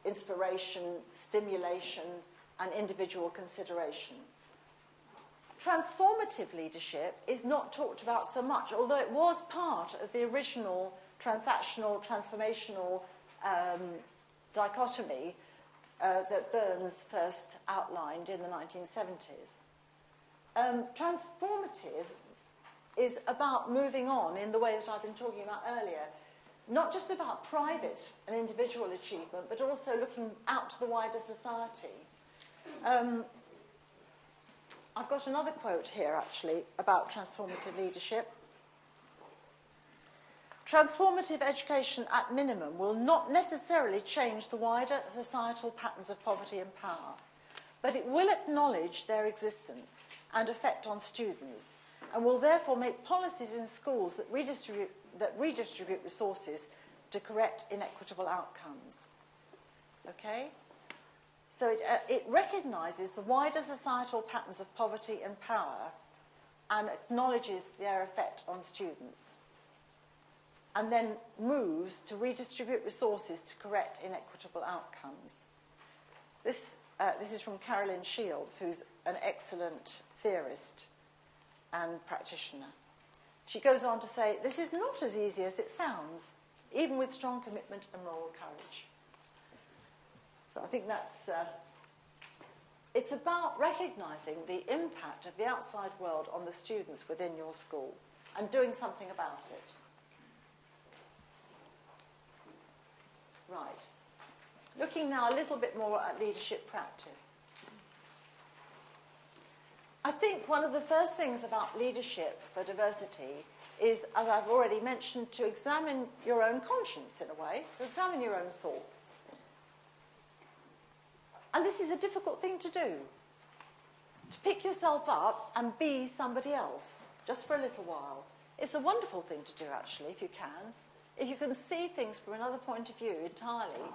inspiration, stimulation, and individual consideration. Transformative leadership is not talked about so much, although it was part of the original transactional, transformational um, dichotomy uh, that Burns first outlined in the 1970s. Um, transformative is about moving on in the way that I've been talking about earlier. Not just about private and individual achievement, but also looking out to the wider society. Um, I've got another quote here actually about transformative leadership. Transformative education at minimum will not necessarily change the wider societal patterns of poverty and power, but it will acknowledge their existence and effect on students and will therefore make policies in schools that redistribute, that redistribute resources to correct inequitable outcomes. Okay? So it, uh, it recognises the wider societal patterns of poverty and power and acknowledges their effect on students. And then moves to redistribute resources to correct inequitable outcomes. This, uh, this is from Carolyn Shields, who's an excellent theorist and practitioner. She goes on to say, This is not as easy as it sounds, even with strong commitment and moral courage. So I think that's. Uh, it's about recognizing the impact of the outside world on the students within your school and doing something about it. Right. Looking now a little bit more at leadership practice. I think one of the first things about leadership for diversity is, as I've already mentioned, to examine your own conscience in a way, to examine your own thoughts. And this is a difficult thing to do. To pick yourself up and be somebody else, just for a little while. It's a wonderful thing to do, actually, if you can. If you can see things from another point of view entirely,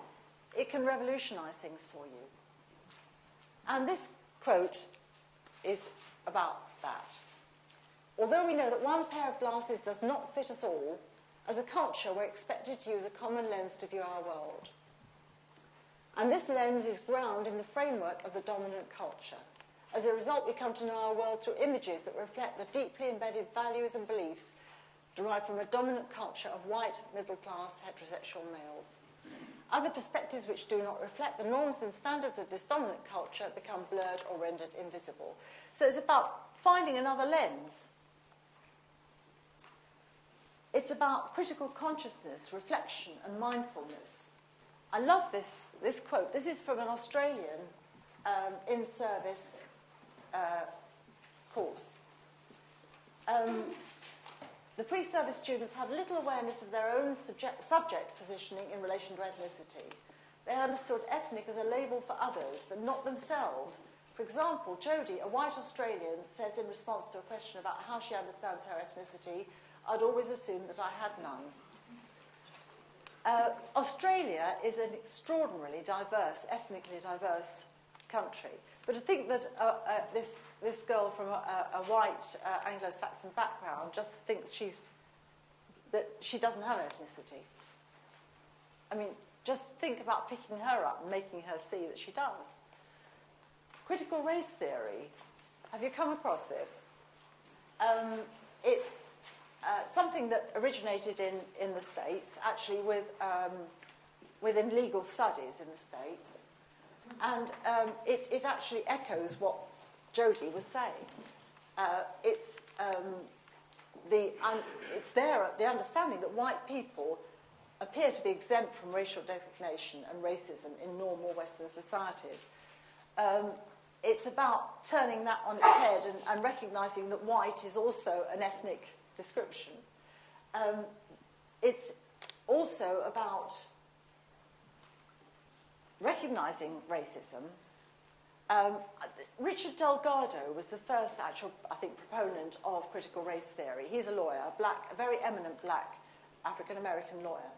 it can revolutionize things for you. And this quote is about that. Although we know that one pair of glasses does not fit us all, as a culture we're expected to use a common lens to view our world. And this lens is ground in the framework of the dominant culture. As a result, we come to know our world through images that reflect the deeply embedded values and beliefs derived from a dominant culture of white, middle class, heterosexual males. Other perspectives which do not reflect the norms and standards of this dominant culture become blurred or rendered invisible. So it's about finding another lens. It's about critical consciousness, reflection, and mindfulness. I love this, this quote. This is from an Australian um, in service uh, course. Um, the pre-service students had little awareness of their own subject, subject positioning in relation to ethnicity. They understood ethnic as a label for others, but not themselves. For example, Jodie, a white Australian, says in response to a question about how she understands her ethnicity, I'd always assumed that I had none. Uh, Australia is an extraordinarily diverse, ethnically diverse country. But to think that uh, uh, this, this girl from a, a white uh, Anglo-Saxon background just thinks she's, that she doesn't have ethnicity. I mean, just think about picking her up and making her see that she does. Critical race theory. Have you come across this? Um, it's uh, something that originated in, in the States, actually with, um, within legal studies in the States. And um, it, it actually echoes what Jodie was saying. Uh, it's, um, the, um, it's there, the understanding that white people appear to be exempt from racial designation and racism in normal Western societies. Um, it's about turning that on its head and, and recognizing that white is also an ethnic description. Um, it's also about recognizing racism. Um, Richard Delgado was the first actual, I think, proponent of critical race theory. He's a lawyer, black, a very eminent black African American lawyer.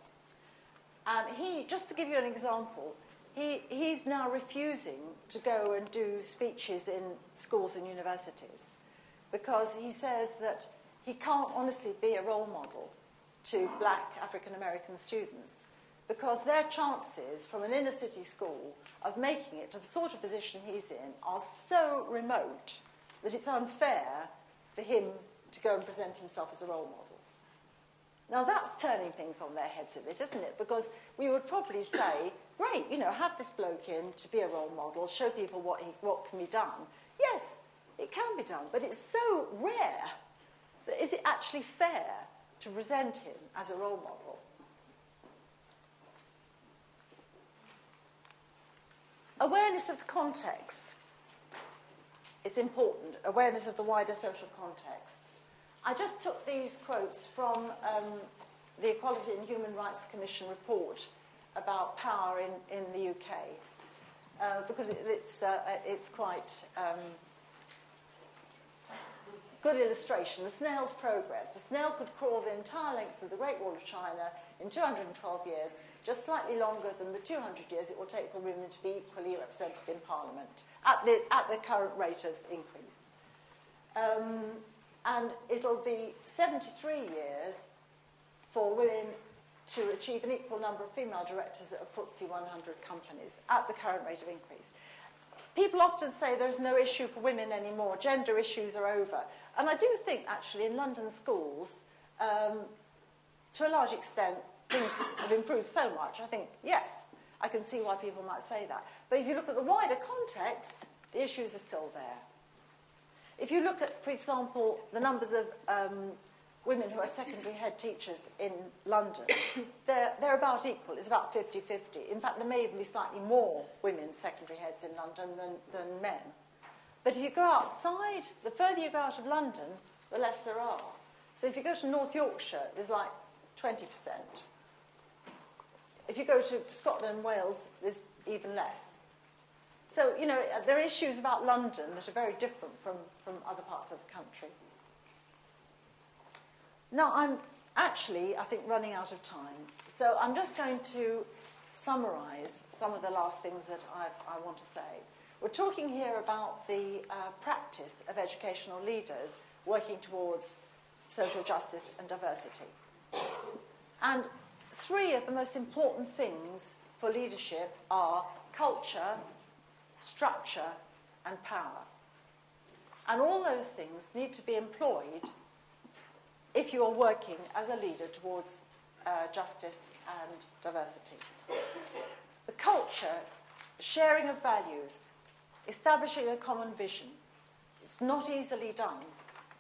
And he, just to give you an example, he, he's now refusing to go and do speeches in schools and universities because he says that he can't honestly be a role model to black African American students because their chances from an inner city school of making it to the sort of position he's in are so remote that it's unfair for him to go and present himself as a role model. Now that's turning things on their heads a bit, isn't it? Because we would probably say, great, you know, have this bloke in to be a role model, show people what, he, what can be done. Yes, it can be done, but it's so rare that is it actually fair to present him as a role model? Awareness of the context is important, awareness of the wider social context. I just took these quotes from um, the Equality and Human Rights Commission report about power in, in the UK, uh, because it, it's, uh, it's quite um, good illustration. The snail's progress. The snail could crawl the entire length of the Great Wall of China in 212 years, just slightly longer than the 200 years it will take for women to be equally represented in Parliament at the, at the current rate of increase. Um, and it'll be 73 years for women to achieve an equal number of female directors at FTSE 100 companies at the current rate of increase. People often say there's no issue for women anymore, gender issues are over. And I do think, actually, in London schools, um, to a large extent, things have improved so much. I think, yes, I can see why people might say that. But if you look at the wider context, the issues are still there. If you look at, for example, the numbers of um, women who are secondary head teachers in London, they're, they're about equal. It's about 50 50. In fact, there may even be slightly more women secondary heads in London than, than men. But if you go outside, the further you go out of London, the less there are. So if you go to North Yorkshire, there's like 20%. If you go to Scotland and Wales, there's even less. So, you know, there are issues about London that are very different from, from other parts of the country. Now, I'm actually, I think, running out of time. So I'm just going to summarise some of the last things that I've, i want to say. We're talking here about the uh, practice of educational leaders working towards social justice and diversity. And three of the most important things for leadership are culture, structure, and power. And all those things need to be employed if you are working as a leader towards uh, justice and diversity. The culture, sharing of values, establishing a common vision. It's not easily done,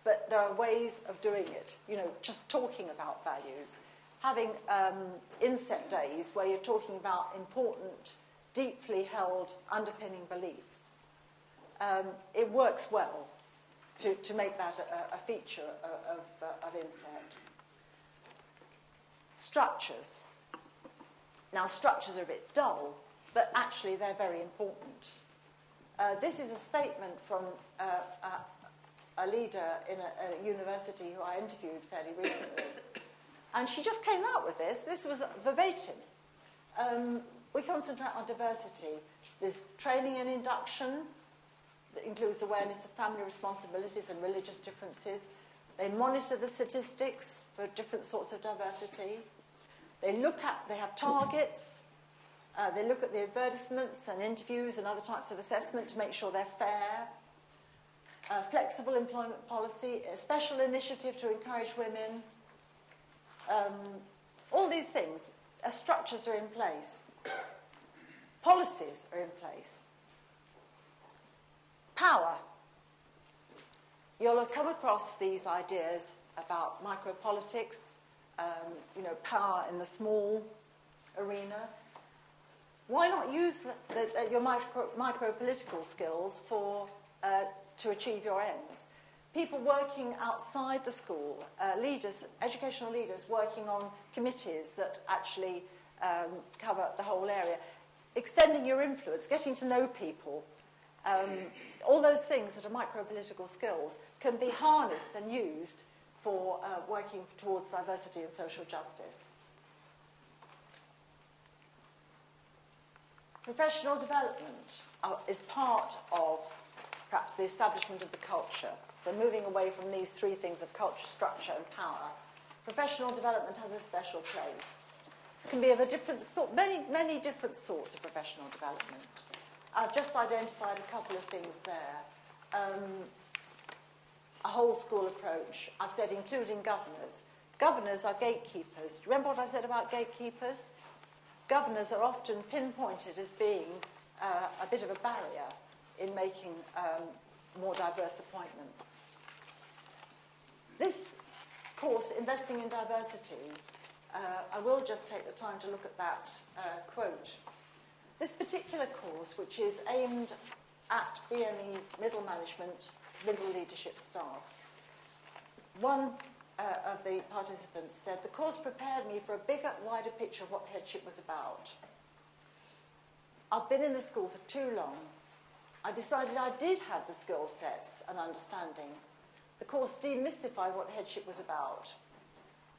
but there are ways of doing it. You know, just talking about values, having um, inset days where you're talking about important, deeply held, underpinning beliefs. Um, it works well to, to make that a, a feature of, of, uh, of inset. Structures. Now, structures are a bit dull, but actually they're very important. Uh, this is a statement from uh, a, a, leader in a, a, university who I interviewed fairly recently. And she just came out with this. This was verbatim. Um, we concentrate on diversity. There's training and induction that includes awareness of family responsibilities and religious differences. They monitor the statistics for different sorts of diversity. They look at, they have targets, uh, they look at the advertisements and interviews and other types of assessment to make sure they're fair. Uh, flexible employment policy, a special initiative to encourage women. Um, all these things, uh, structures are in place, policies are in place. Power. You'll have come across these ideas about micropolitics, um, you know, power in the small arena. Why not use the, the, your micro, micro political skills for, uh, to achieve your ends? People working outside the school, uh, leaders, educational leaders working on committees that actually um, cover the whole area, extending your influence, getting to know people, um, all those things that are micro political skills can be harnessed and used for uh, working towards diversity and social justice. Professional development uh, is part of perhaps the establishment of the culture. So moving away from these three things of culture, structure and power, professional development has a special place. It can be of a different sort, many, many different sorts of professional development. I've just identified a couple of things there. Um, a whole school approach. I've said including governors. Governors are gatekeepers. Do you remember what I said about gatekeepers? Governors are often pinpointed as being uh, a bit of a barrier in making um, more diverse appointments. This course, Investing in Diversity, uh, I will just take the time to look at that uh, quote. This particular course, which is aimed at BME middle management middle leadership staff. One uh, of the participants said, The course prepared me for a bigger, wider picture of what headship was about. I've been in the school for too long. I decided I did have the skill sets and understanding. The course demystified what headship was about.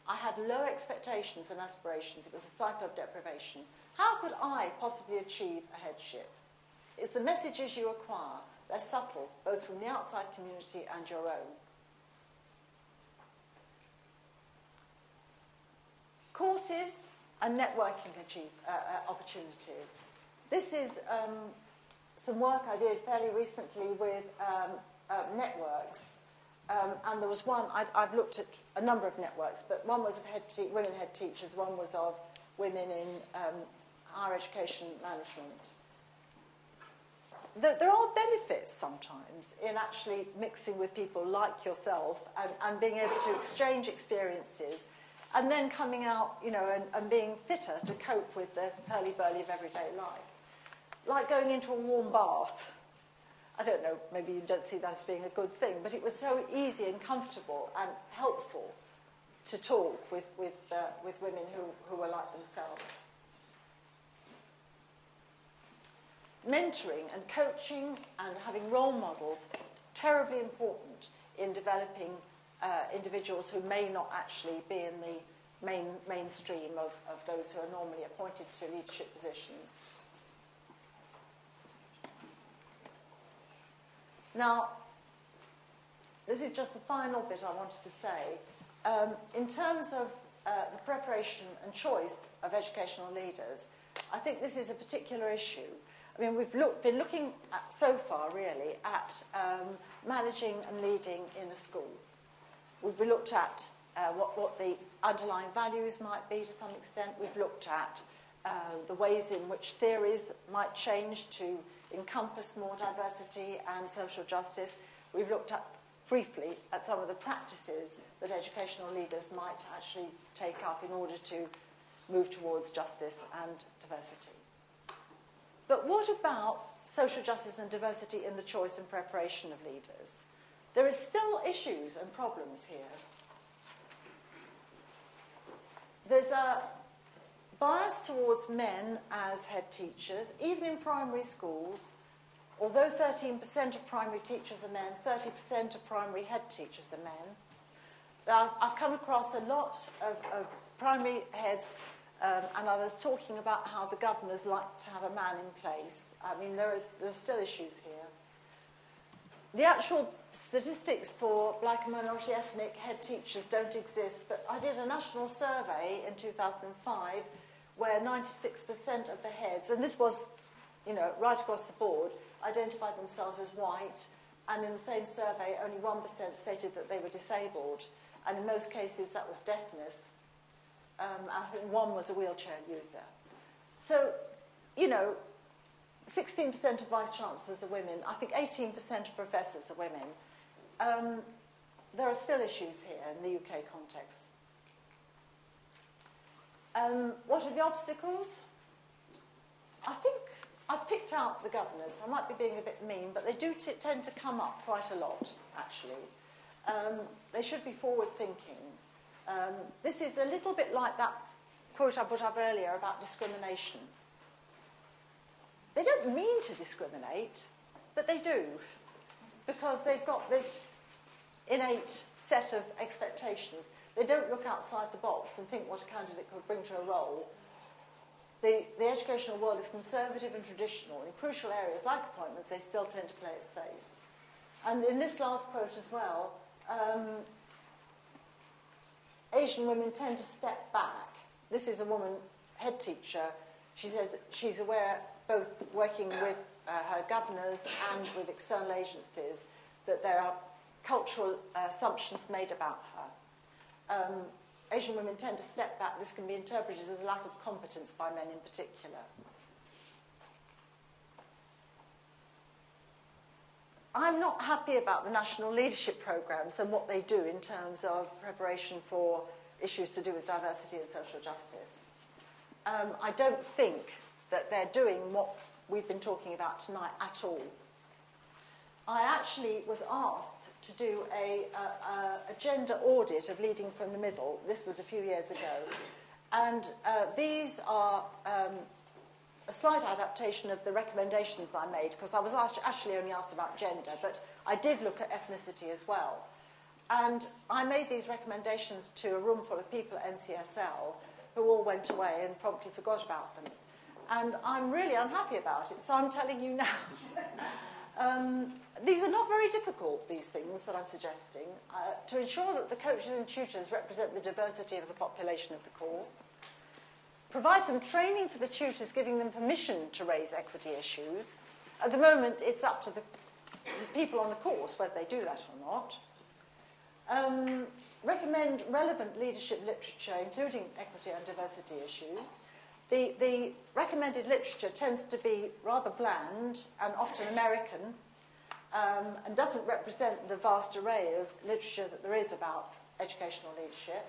I had low expectations and aspirations. It was a cycle of deprivation. How could I possibly achieve a headship? It's the messages you acquire, they're subtle, both from the outside community and your own. Courses and networking achieve, uh, uh, opportunities. This is um, some work I did fairly recently with um, uh, networks. Um, and there was one, i have looked at a number of networks, but one was of head women head teachers, one was of women in um, higher education management there are benefits sometimes in actually mixing with people like yourself and, and being able to exchange experiences and then coming out, you know, and, and being fitter to cope with the hurly-burly of everyday life. Like going into a warm bath. I don't know, maybe you don't see that as being a good thing, but it was so easy and comfortable and helpful to talk with, with, uh, with women who, who were like themselves. mentoring and coaching and having role models terribly important in developing uh, individuals who may not actually be in the main, mainstream of, of those who are normally appointed to leadership positions. Now, this is just the final bit I wanted to say. Um, in terms of uh, the preparation and choice of educational leaders, I think this is a particular issue I mean, we've look, been looking at, so far, really, at um, managing and leading in a school. We've looked at uh, what, what the underlying values might be to some extent. We've looked at uh, the ways in which theories might change to encompass more diversity and social justice. We've looked at briefly at some of the practices that educational leaders might actually take up in order to move towards justice and diversity. But what about social justice and diversity in the choice and preparation of leaders? There are still issues and problems here. There's a bias towards men as head teachers, even in primary schools. Although 13% of primary teachers are men, 30% of primary head teachers are men. I've come across a lot of, of primary heads um, and others talking about how the governors like to have a man in place. I mean, there are, there are still issues here. the actual statistics for black and minority ethnic head teachers don't exist, but I did a national survey in 2005 where 96% of the heads, and this was, you know, right across the board, identified themselves as white, and in the same survey, only 1% stated that they were disabled, and in most cases that was deafness, um, I think one was a wheelchair user. So, you know, 16% of vice chancellors are women. I think 18% of professors are women. Um, there are still issues here in the UK context. Um, what are the obstacles? I think I picked out the governors. I might be being a bit mean, but they do tend to come up quite a lot, actually. Um, they should be forward thinking. Um, this is a little bit like that quote I put up earlier about discrimination. They don't mean to discriminate, but they do, because they've got this innate set of expectations. They don't look outside the box and think what a candidate could bring to a role. The, the educational world is conservative and traditional. In crucial areas like appointments, they still tend to play it safe. And in this last quote as well, um, Asian women tend to step back. This is a woman, head teacher. She says she's aware, both working with uh, her governors and with external agencies, that there are cultural assumptions made about her. Um, Asian women tend to step back. This can be interpreted as a lack of competence by men in particular. I'm not happy about the national leadership programs and what they do in terms of preparation for issues to do with diversity and social justice. Um, I don't think that they're doing what we've been talking about tonight at all. I actually was asked to do a, a, a, gender audit of Leading from the Middle. This was a few years ago. And uh, these are um, a slight adaptation of the recommendations I made, because I was actually only asked about gender, but I did look at ethnicity as well. And I made these recommendations to a room full of people at NCSL who all went away and promptly forgot about them. And I'm really unhappy about it, so I'm telling you now. Um, these are not very difficult, these things that I'm suggesting, uh, to ensure that the coaches and tutors represent the diversity of the population of the course, provide some training for the tutors, giving them permission to raise equity issues. At the moment, it's up to the people on the course whether they do that or not. Um, recommend relevant leadership literature, including equity and diversity issues, the, the recommended literature tends to be rather bland and often American um, and doesn't represent the vast array of literature that there is about educational leadership.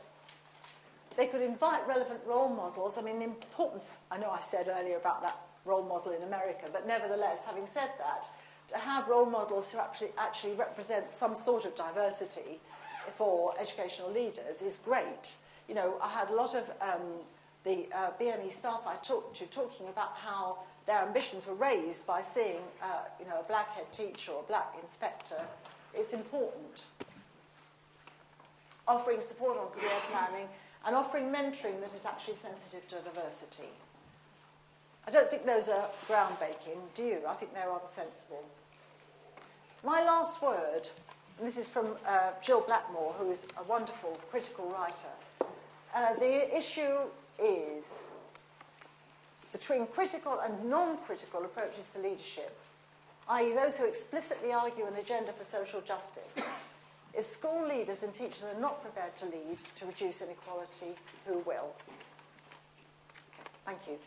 They could invite relevant role models. I mean, the importance, I know I said earlier about that role model in America, but nevertheless, having said that, to have role models who actually, actually represent some sort of diversity for educational leaders is great. You know, I had a lot of um, the uh, BME staff I talked to talking about how their ambitions were raised by seeing, uh, you know, a black head teacher or a black inspector. It's important. Offering support on career planning and offering mentoring that is actually sensitive to diversity. I don't think those are groundbreaking, do you? I think they're rather sensible. My last word, and this is from uh, Jill Blackmore, who is a wonderful critical writer. Uh, the issue is between critical and non critical approaches to leadership, i.e., those who explicitly argue an agenda for social justice. If school leaders and teachers are not prepared to lead to reduce inequality, who will? Thank you.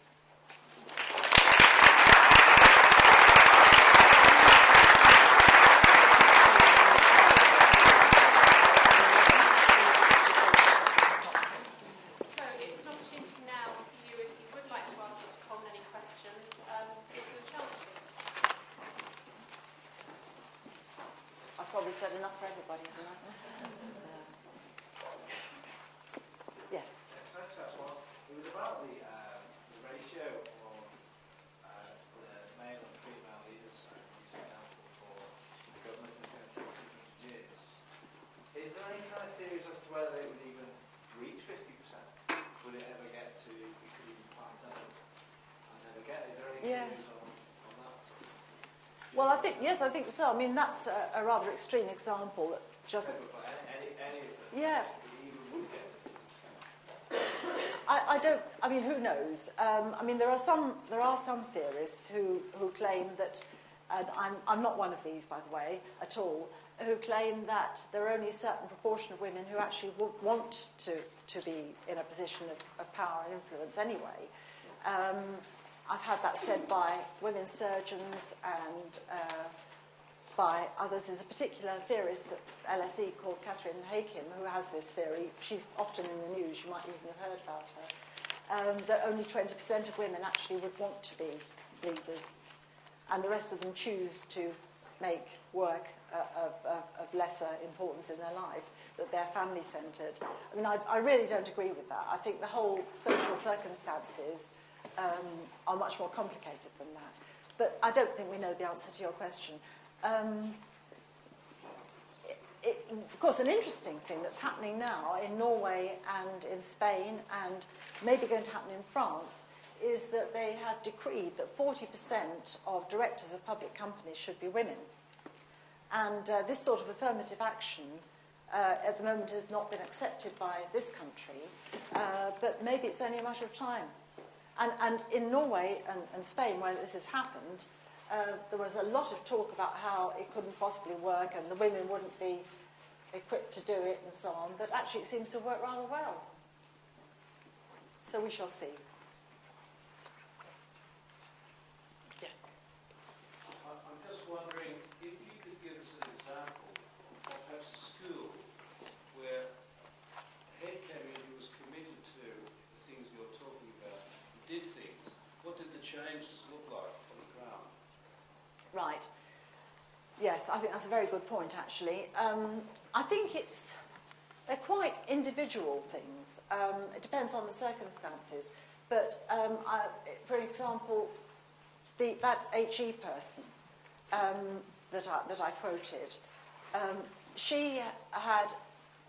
Yes. Yes, well, it was about the, uh, the ratio Well, I think, yes, I think so. I mean, that's a, a rather extreme example that just, Any, any yeah. You would get I, I don't. I mean, who knows? Um, I mean, there are some. There are some theorists who who claim that, and I'm I'm not one of these, by the way, at all. Who claim that there are only a certain proportion of women who actually w- want to to be in a position of, of power and influence anyway. Um, I've had that said by women surgeons and. Uh, by others. There's a particular theorist at LSE called Catherine Hakim who has this theory. She's often in the news, you might even have heard about her, um, that only 20% of women actually would want to be leaders, and the rest of them choose to make work uh, of, of, of lesser importance in their life, that they're family centred. I mean, I, I really don't agree with that. I think the whole social circumstances um, are much more complicated than that. But I don't think we know the answer to your question. Um, it, of course, an interesting thing that's happening now in Norway and in Spain and maybe going to happen in France is that they have decreed that 40% of directors of public companies should be women. And uh, this sort of affirmative action uh, at the moment has not been accepted by this country, uh, but maybe it's only a matter of time. And, and in Norway and, and Spain, where this has happened, uh, there was a lot of talk about how it couldn't possibly work and the women wouldn't be equipped to do it and so on, but actually it seems to work rather well. So we shall see. Yes. I- I'm just wondering if you could give us an example of perhaps a school where a head came in who was committed to the things you're talking about, did things. What did the changes look like on the ground? Right. Yes, I think that's a very good point, actually. Um, I think it's, they're quite individual things. Um, it depends on the circumstances. But, um, I, for example, the, that HE person um, that, I, that I quoted, um, she had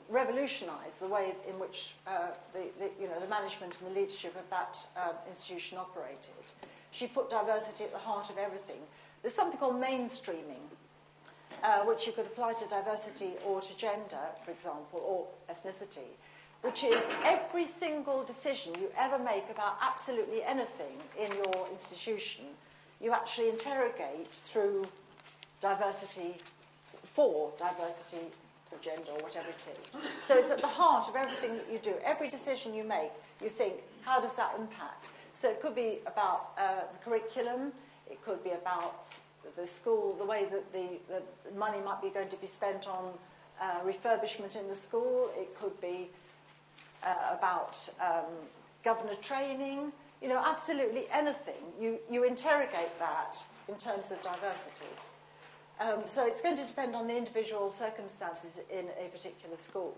revolutionised the way in which uh, the, the, you know, the management and the leadership of that um, institution operated. She put diversity at the heart of everything. There's something called mainstreaming, uh, which you could apply to diversity or to gender, for example, or ethnicity, which is every single decision you ever make about absolutely anything in your institution, you actually interrogate through diversity, for diversity or gender or whatever it is. So it's at the heart of everything that you do. Every decision you make, you think, how does that impact? So it could be about uh, the curriculum, it could be about the school, the way that the, the money might be going to be spent on uh, refurbishment in the school. It could be uh, about um, governor training. You know, absolutely anything. You, you interrogate that in terms of diversity. Um, so it's going to depend on the individual circumstances in a particular school.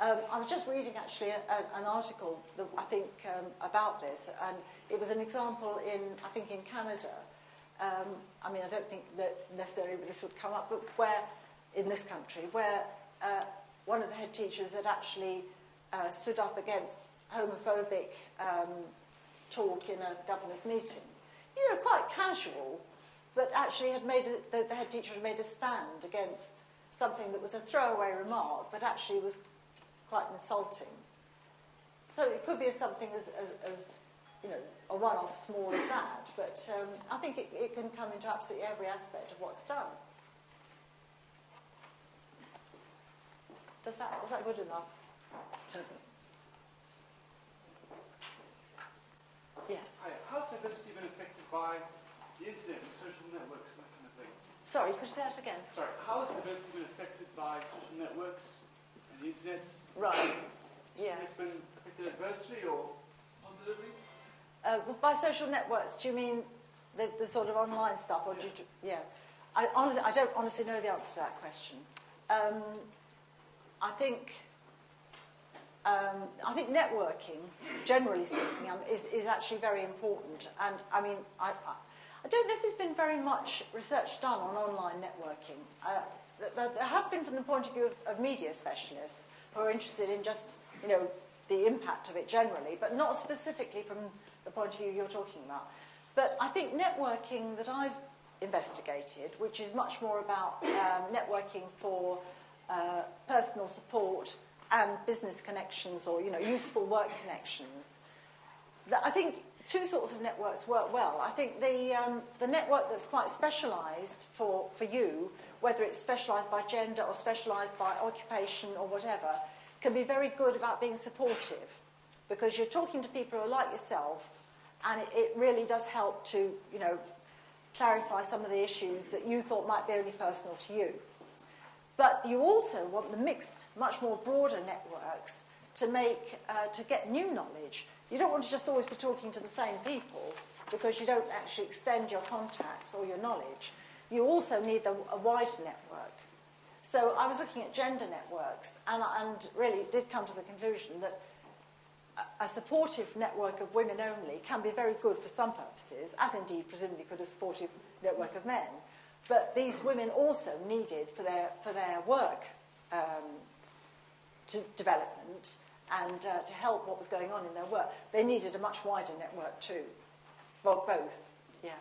Um, I was just reading actually a, a, an article, that I think, um, about this, and it was an example in, I think, in Canada. Um, I mean, I don't think that necessarily this would come up, but where, in this country, where uh, one of the head teachers had actually uh, stood up against homophobic um, talk in a governor's meeting. You know, quite casual, but actually had made a, the, the head teacher had made a stand against something that was a throwaway remark, but actually was quite insulting. So it could be something as, as, as you know, a one-off small as that, but um, I think it, it can come into absolutely every aspect of what's done. Does that, was that good enough? yes. Hi, how's diversity been affected by the internet and social networks and that kind of thing? Sorry, could you say that again? Sorry, how has diversity been affected by social networks and the internet? Right. Yeah. It's been affected adversely or positively? Uh, by social networks, do you mean the, the sort of online stuff, or do you, yeah? I, honestly, I don't honestly know the answer to that question. Um, I think um, I think networking, generally speaking, um, is, is actually very important. And I mean, I, I, I don't know if there's been very much research done on online networking. Uh, there, there have been from the point of view of, of media specialists who are interested in just, you know, the impact of it generally, but not specifically from point of view you're talking about. But I think networking that I've investigated, which is much more about um, networking for uh, personal support and business connections or you know useful work connections. I think two sorts of networks work well. I think the um, the network that's quite specialised for for you, whether it's specialised by gender or specialised by occupation or whatever, can be very good about being supportive because you're talking to people who are like yourself, and it, it really does help to you know clarify some of the issues that you thought might be only personal to you. But you also want the mixed, much more broader networks to make, uh, to get new knowledge. You don't want to just always be talking to the same people because you don't actually extend your contacts or your knowledge. You also need a, a wider network. So I was looking at gender networks and, and really did come to the conclusion that a, supportive network of women only can be very good for some purposes, as indeed presumably could a supportive network of men. But these women also needed for their, for their work um, to development and uh, to help what was going on in their work, they needed a much wider network too. Well, both, yeah.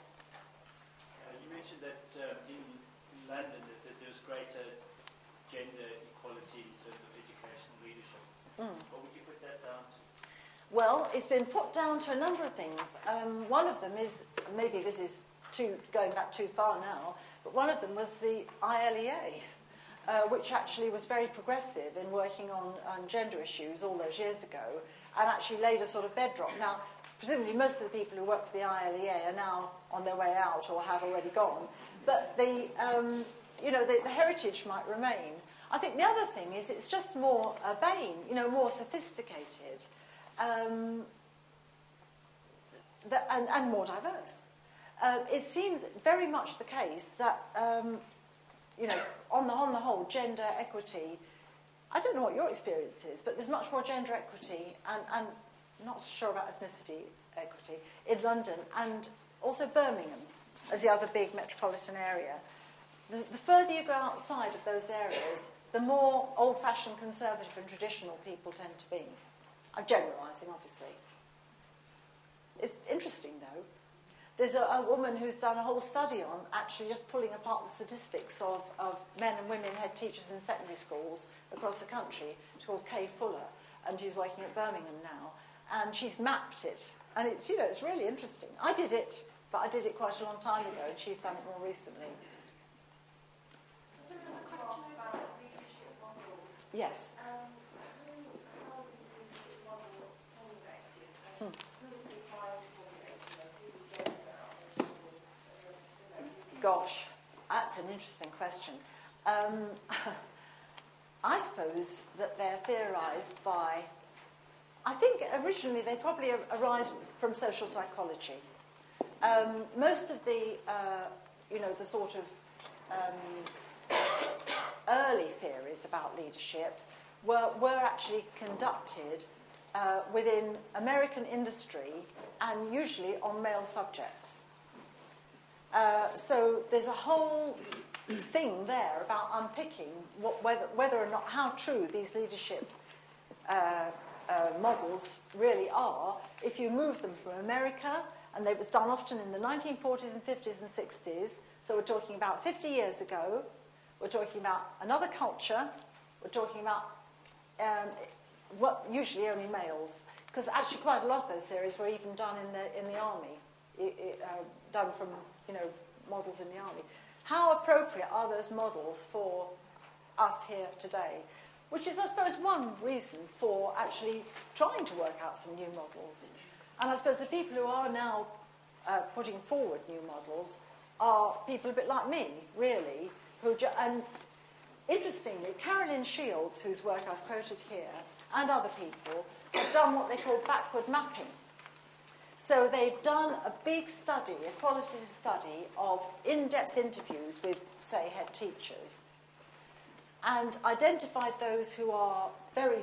Uh, you mentioned that um, in, in London that, that there's greater gender equality in terms of education and leadership. Mm. What would you put that down to? Well, it's been put down to a number of things. Um, one of them is, maybe this is too, going back too far now, but one of them was the ILEA, uh, which actually was very progressive in working on, on gender issues all those years ago and actually laid a sort of bedrock. Now, presumably most of the people who work for the ILEA are now on their way out or have already gone, but the, um, you know, the, the heritage might remain. I think the other thing is it's just more urbane, you know, more sophisticated um, that, and, and more diverse. Uh, it seems very much the case that, um, you know, on the, on the whole, gender equity, I don't know what your experience is, but there's much more gender equity and, and not sure about ethnicity equity in London and also Birmingham as the other big metropolitan area. The, the further you go outside of those areas, the more old-fashioned conservative and traditional people tend to be. I'm generalising, obviously. It's interesting, though. There's a, a, woman who's done a whole study on actually just pulling apart the statistics of, of men and women head teachers in secondary schools across the country. She's called Kay Fuller, and she's working at Birmingham now. And she's mapped it. And it's, you know, it's really interesting. I did it, but I did it quite a long time ago, and she's done it more recently. Yes. Hmm. Gosh, that's an interesting question. Um, I suppose that they're theorised by. I think originally they probably arise from social psychology. Um, most of the, uh, you know, the sort of um, early theories about leadership were, were actually conducted uh, within American industry and usually on male subjects. Uh, so there's a whole thing there about unpicking what, whether, whether or not how true these leadership uh, uh, models really are if you move them from America, and it was done often in the 1940s and 50s and 60s. So we're talking about 50 years ago. We're talking about another culture. We're talking about um, what usually only males, because actually quite a lot of those theories were even done in the in the army, it, it, uh, done from you know, models in the army. How appropriate are those models for us here today? Which is, I suppose, one reason for actually trying to work out some new models. And I suppose the people who are now uh, putting forward new models are people a bit like me, really, who ju- and interestingly, Carolyn Shields, whose work I've quoted here, and other people, have done what they call backward mapping. So they've done a big study, a qualitative study of in-depth interviews with, say, head teachers, and identified those who are very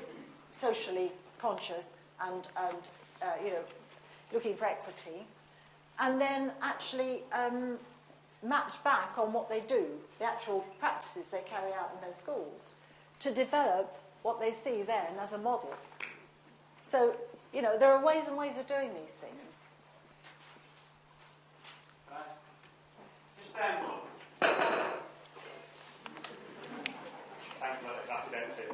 socially conscious and, and uh, you know, looking for equity, and then actually um, mapped back on what they do, the actual practices they carry out in their schools, to develop what they see then as a model. So, you know, there are ways and ways of doing these things. Just um, thank you, that's identity.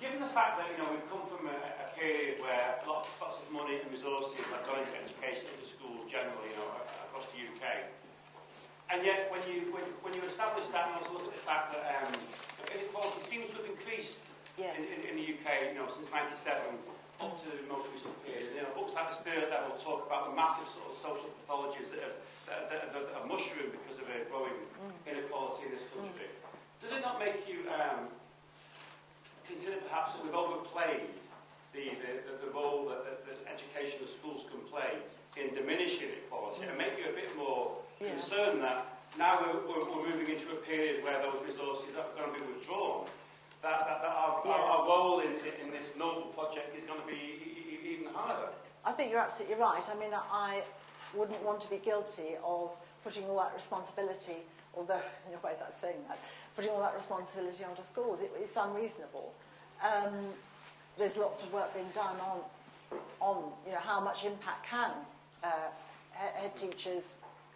Given the fact that you know we've come from a, a period where lots, lots of money and resources have gone into education, into schools generally, you know, across the UK, and yet when you when, when you establish that, and also look at the fact that um, inequality seems to have increased Yes. in, in, in the UK, you know, since '97 up to the most recent period. You know, books like The Spirit Level talk about the massive sort of social pathologies that have, that, that, that are mushroomed because of a growing inequality in this country. Does it not make you um, consider perhaps that we've overplayed the, the, the, the role that, that, that education and schools can play in diminishing inequality and make you a bit more Yeah. concerned that now we're, we're, we're moving into a period where those resources are going to be withdrawn, that, that, that our, Yeah. our, our role in, in this noble project is going to be even harder. I think you're absolutely right. I mean, I wouldn't want to be guilty of putting all that responsibility, although in a way that's saying that, putting all that responsibility onto schools. It, it's unreasonable. Um, there's lots of work being done on, on you know, how much impact can uh, head teachers,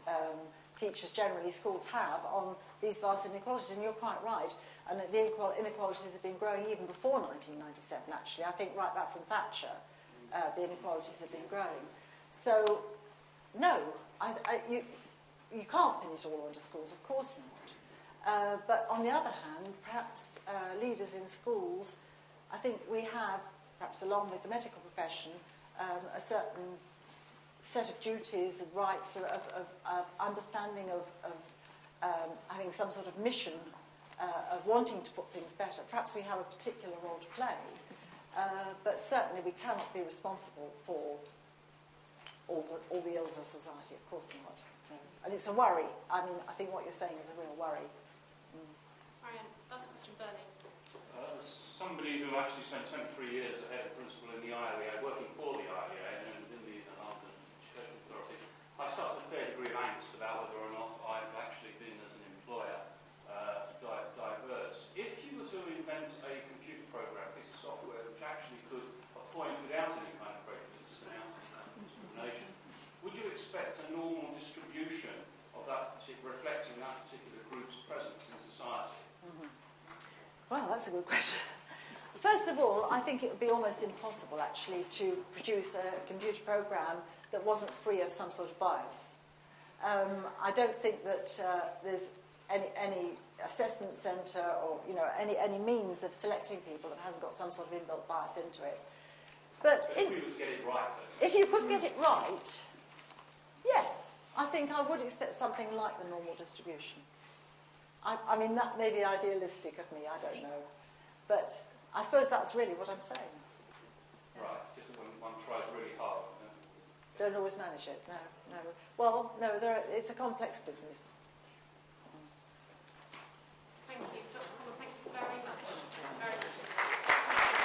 um, teachers generally, schools have on these vast inequalities. And you're quite right. And the inequalities have been growing even before 1997, actually. I think right back from Thatcher uh, the inequalities have been growing. So, no, I, I, you, you can't pin it all onto schools, of course not. Uh, but on the other hand, perhaps uh, leaders in schools, I think we have, perhaps along with the medical profession, um, a certain set of duties and rights of, of, of, of understanding of, of um, having some sort of mission uh, of wanting to put things better. Perhaps we have a particular role to play. Uh, but certainly we cannot be responsible for all the, all the ills of society, of course not. No. And it's a worry. I mean, I think what you're saying is a real worry. Mm. Marianne, last question, Bernie. Uh, as somebody who actually spent 23 years as head principal in the ILEA, working for the ILEA and in the London Church Authority, I started a fair degree of angst about whether or not I've actually been, as an employer, uh, di- diverse. If you were to invent a computer program, piece of software, which actually could appoint without any kind of prejudice, without um, discrimination, would you expect a normal distribution of that, particular, reflecting that particular group's presence in society? Well, that's a good question. First of all, I think it would be almost impossible actually to produce a computer program that wasn't free of some sort of bias. Um, I don't think that uh, there's any, any assessment centre or you know any, any means of selecting people that hasn't got some sort of inbuilt bias into it. But in, if we get it right, if you could get it right, yes, I think I would expect something like the normal distribution. I, I mean, that may be idealistic of me, I don't know. But I suppose that's really what I'm saying. Right, just when one tries really hard. you. Don't always manage it, no, no. Well, no, there are, it's a complex business. Thank you. Dr. Coleman, thank you very much. Very much.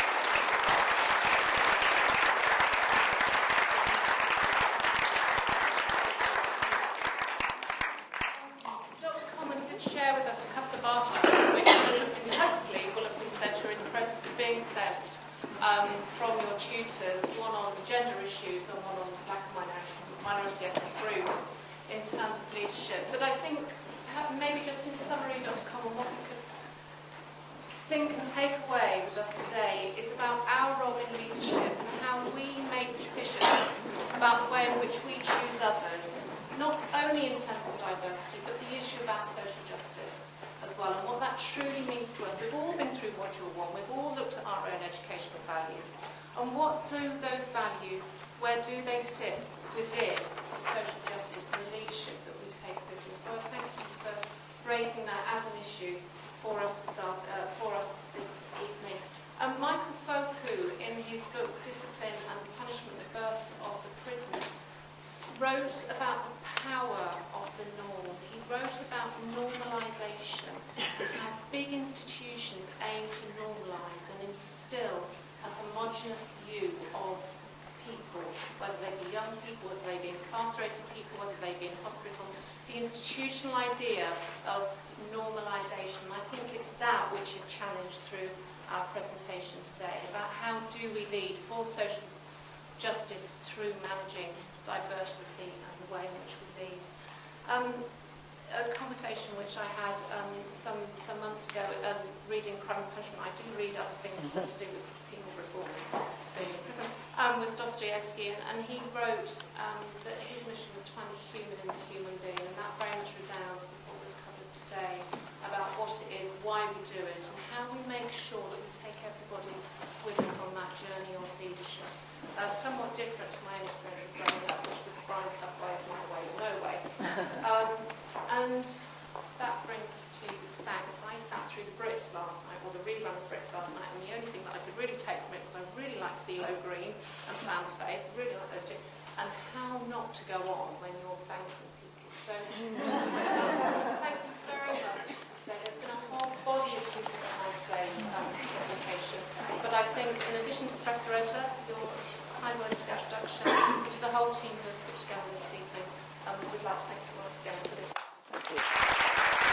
Dr. Coleman did share with us a couple of articles which will have been, hopefully will have been sent or in the process of being sent um, from tutors, one on gender issues and one on black minority, minority ethnic groups in terms of leadership. But I think uh, maybe just in summary, Dr. Coleman, what think and take away with us today is about our role in leadership and how we make decisions about the way in which we choose others, not only in terms of diversity, but the issue about social justice as well and what that truly means to us. We've all been through Module 1, we've all looked at our own educational values, and what do those values, where do they sit within the social justice and leadership that we take with you? So I thank you for raising that as an issue for us this, uh, for us this evening. Um, Michael Foucault, in his book Discipline and Punishment, the Birth of the Prison, wrote about the power of the norm. He wrote about normalisation, how big institutions aim to normalise and instill a homogenous view of people, whether they be young people, whether they be incarcerated people, whether they be in hospital. The institutional idea of normalisation, I think it's that which is challenged through our presentation today, about how do we lead full social justice through managing diversity and the way in which we lead. Um, a conversation which I had um, some, some months ago um, reading Crime and Punishment. I do read other things to do with penal reform in prison, um, was Dostoevsky, and, and he wrote um, that his mission was to find the human in the human being, and that very much resounds with what we've covered today about what it is, why we do it, and how we make sure that we take everybody with us on that journey of leadership. Uh, somewhat different to my own experience of growing up, which was Brian Clough way, my way, or no way. Um, and that brings us to thanks. I sat through the Brits last night, or the rerun of Brits last night, and the only thing that I could really take from it was I really like CeeLo Green and Paloma Faith, really like those two, and how not to go on when you're thanking people. So, thank you very much. So there's been a whole body of people behind today's um, presentation, but I think in addition to Professor Esler, your kind words of introduction, to the whole team who have put together this evening, um, we'd like to thank you once again for this. Thank you.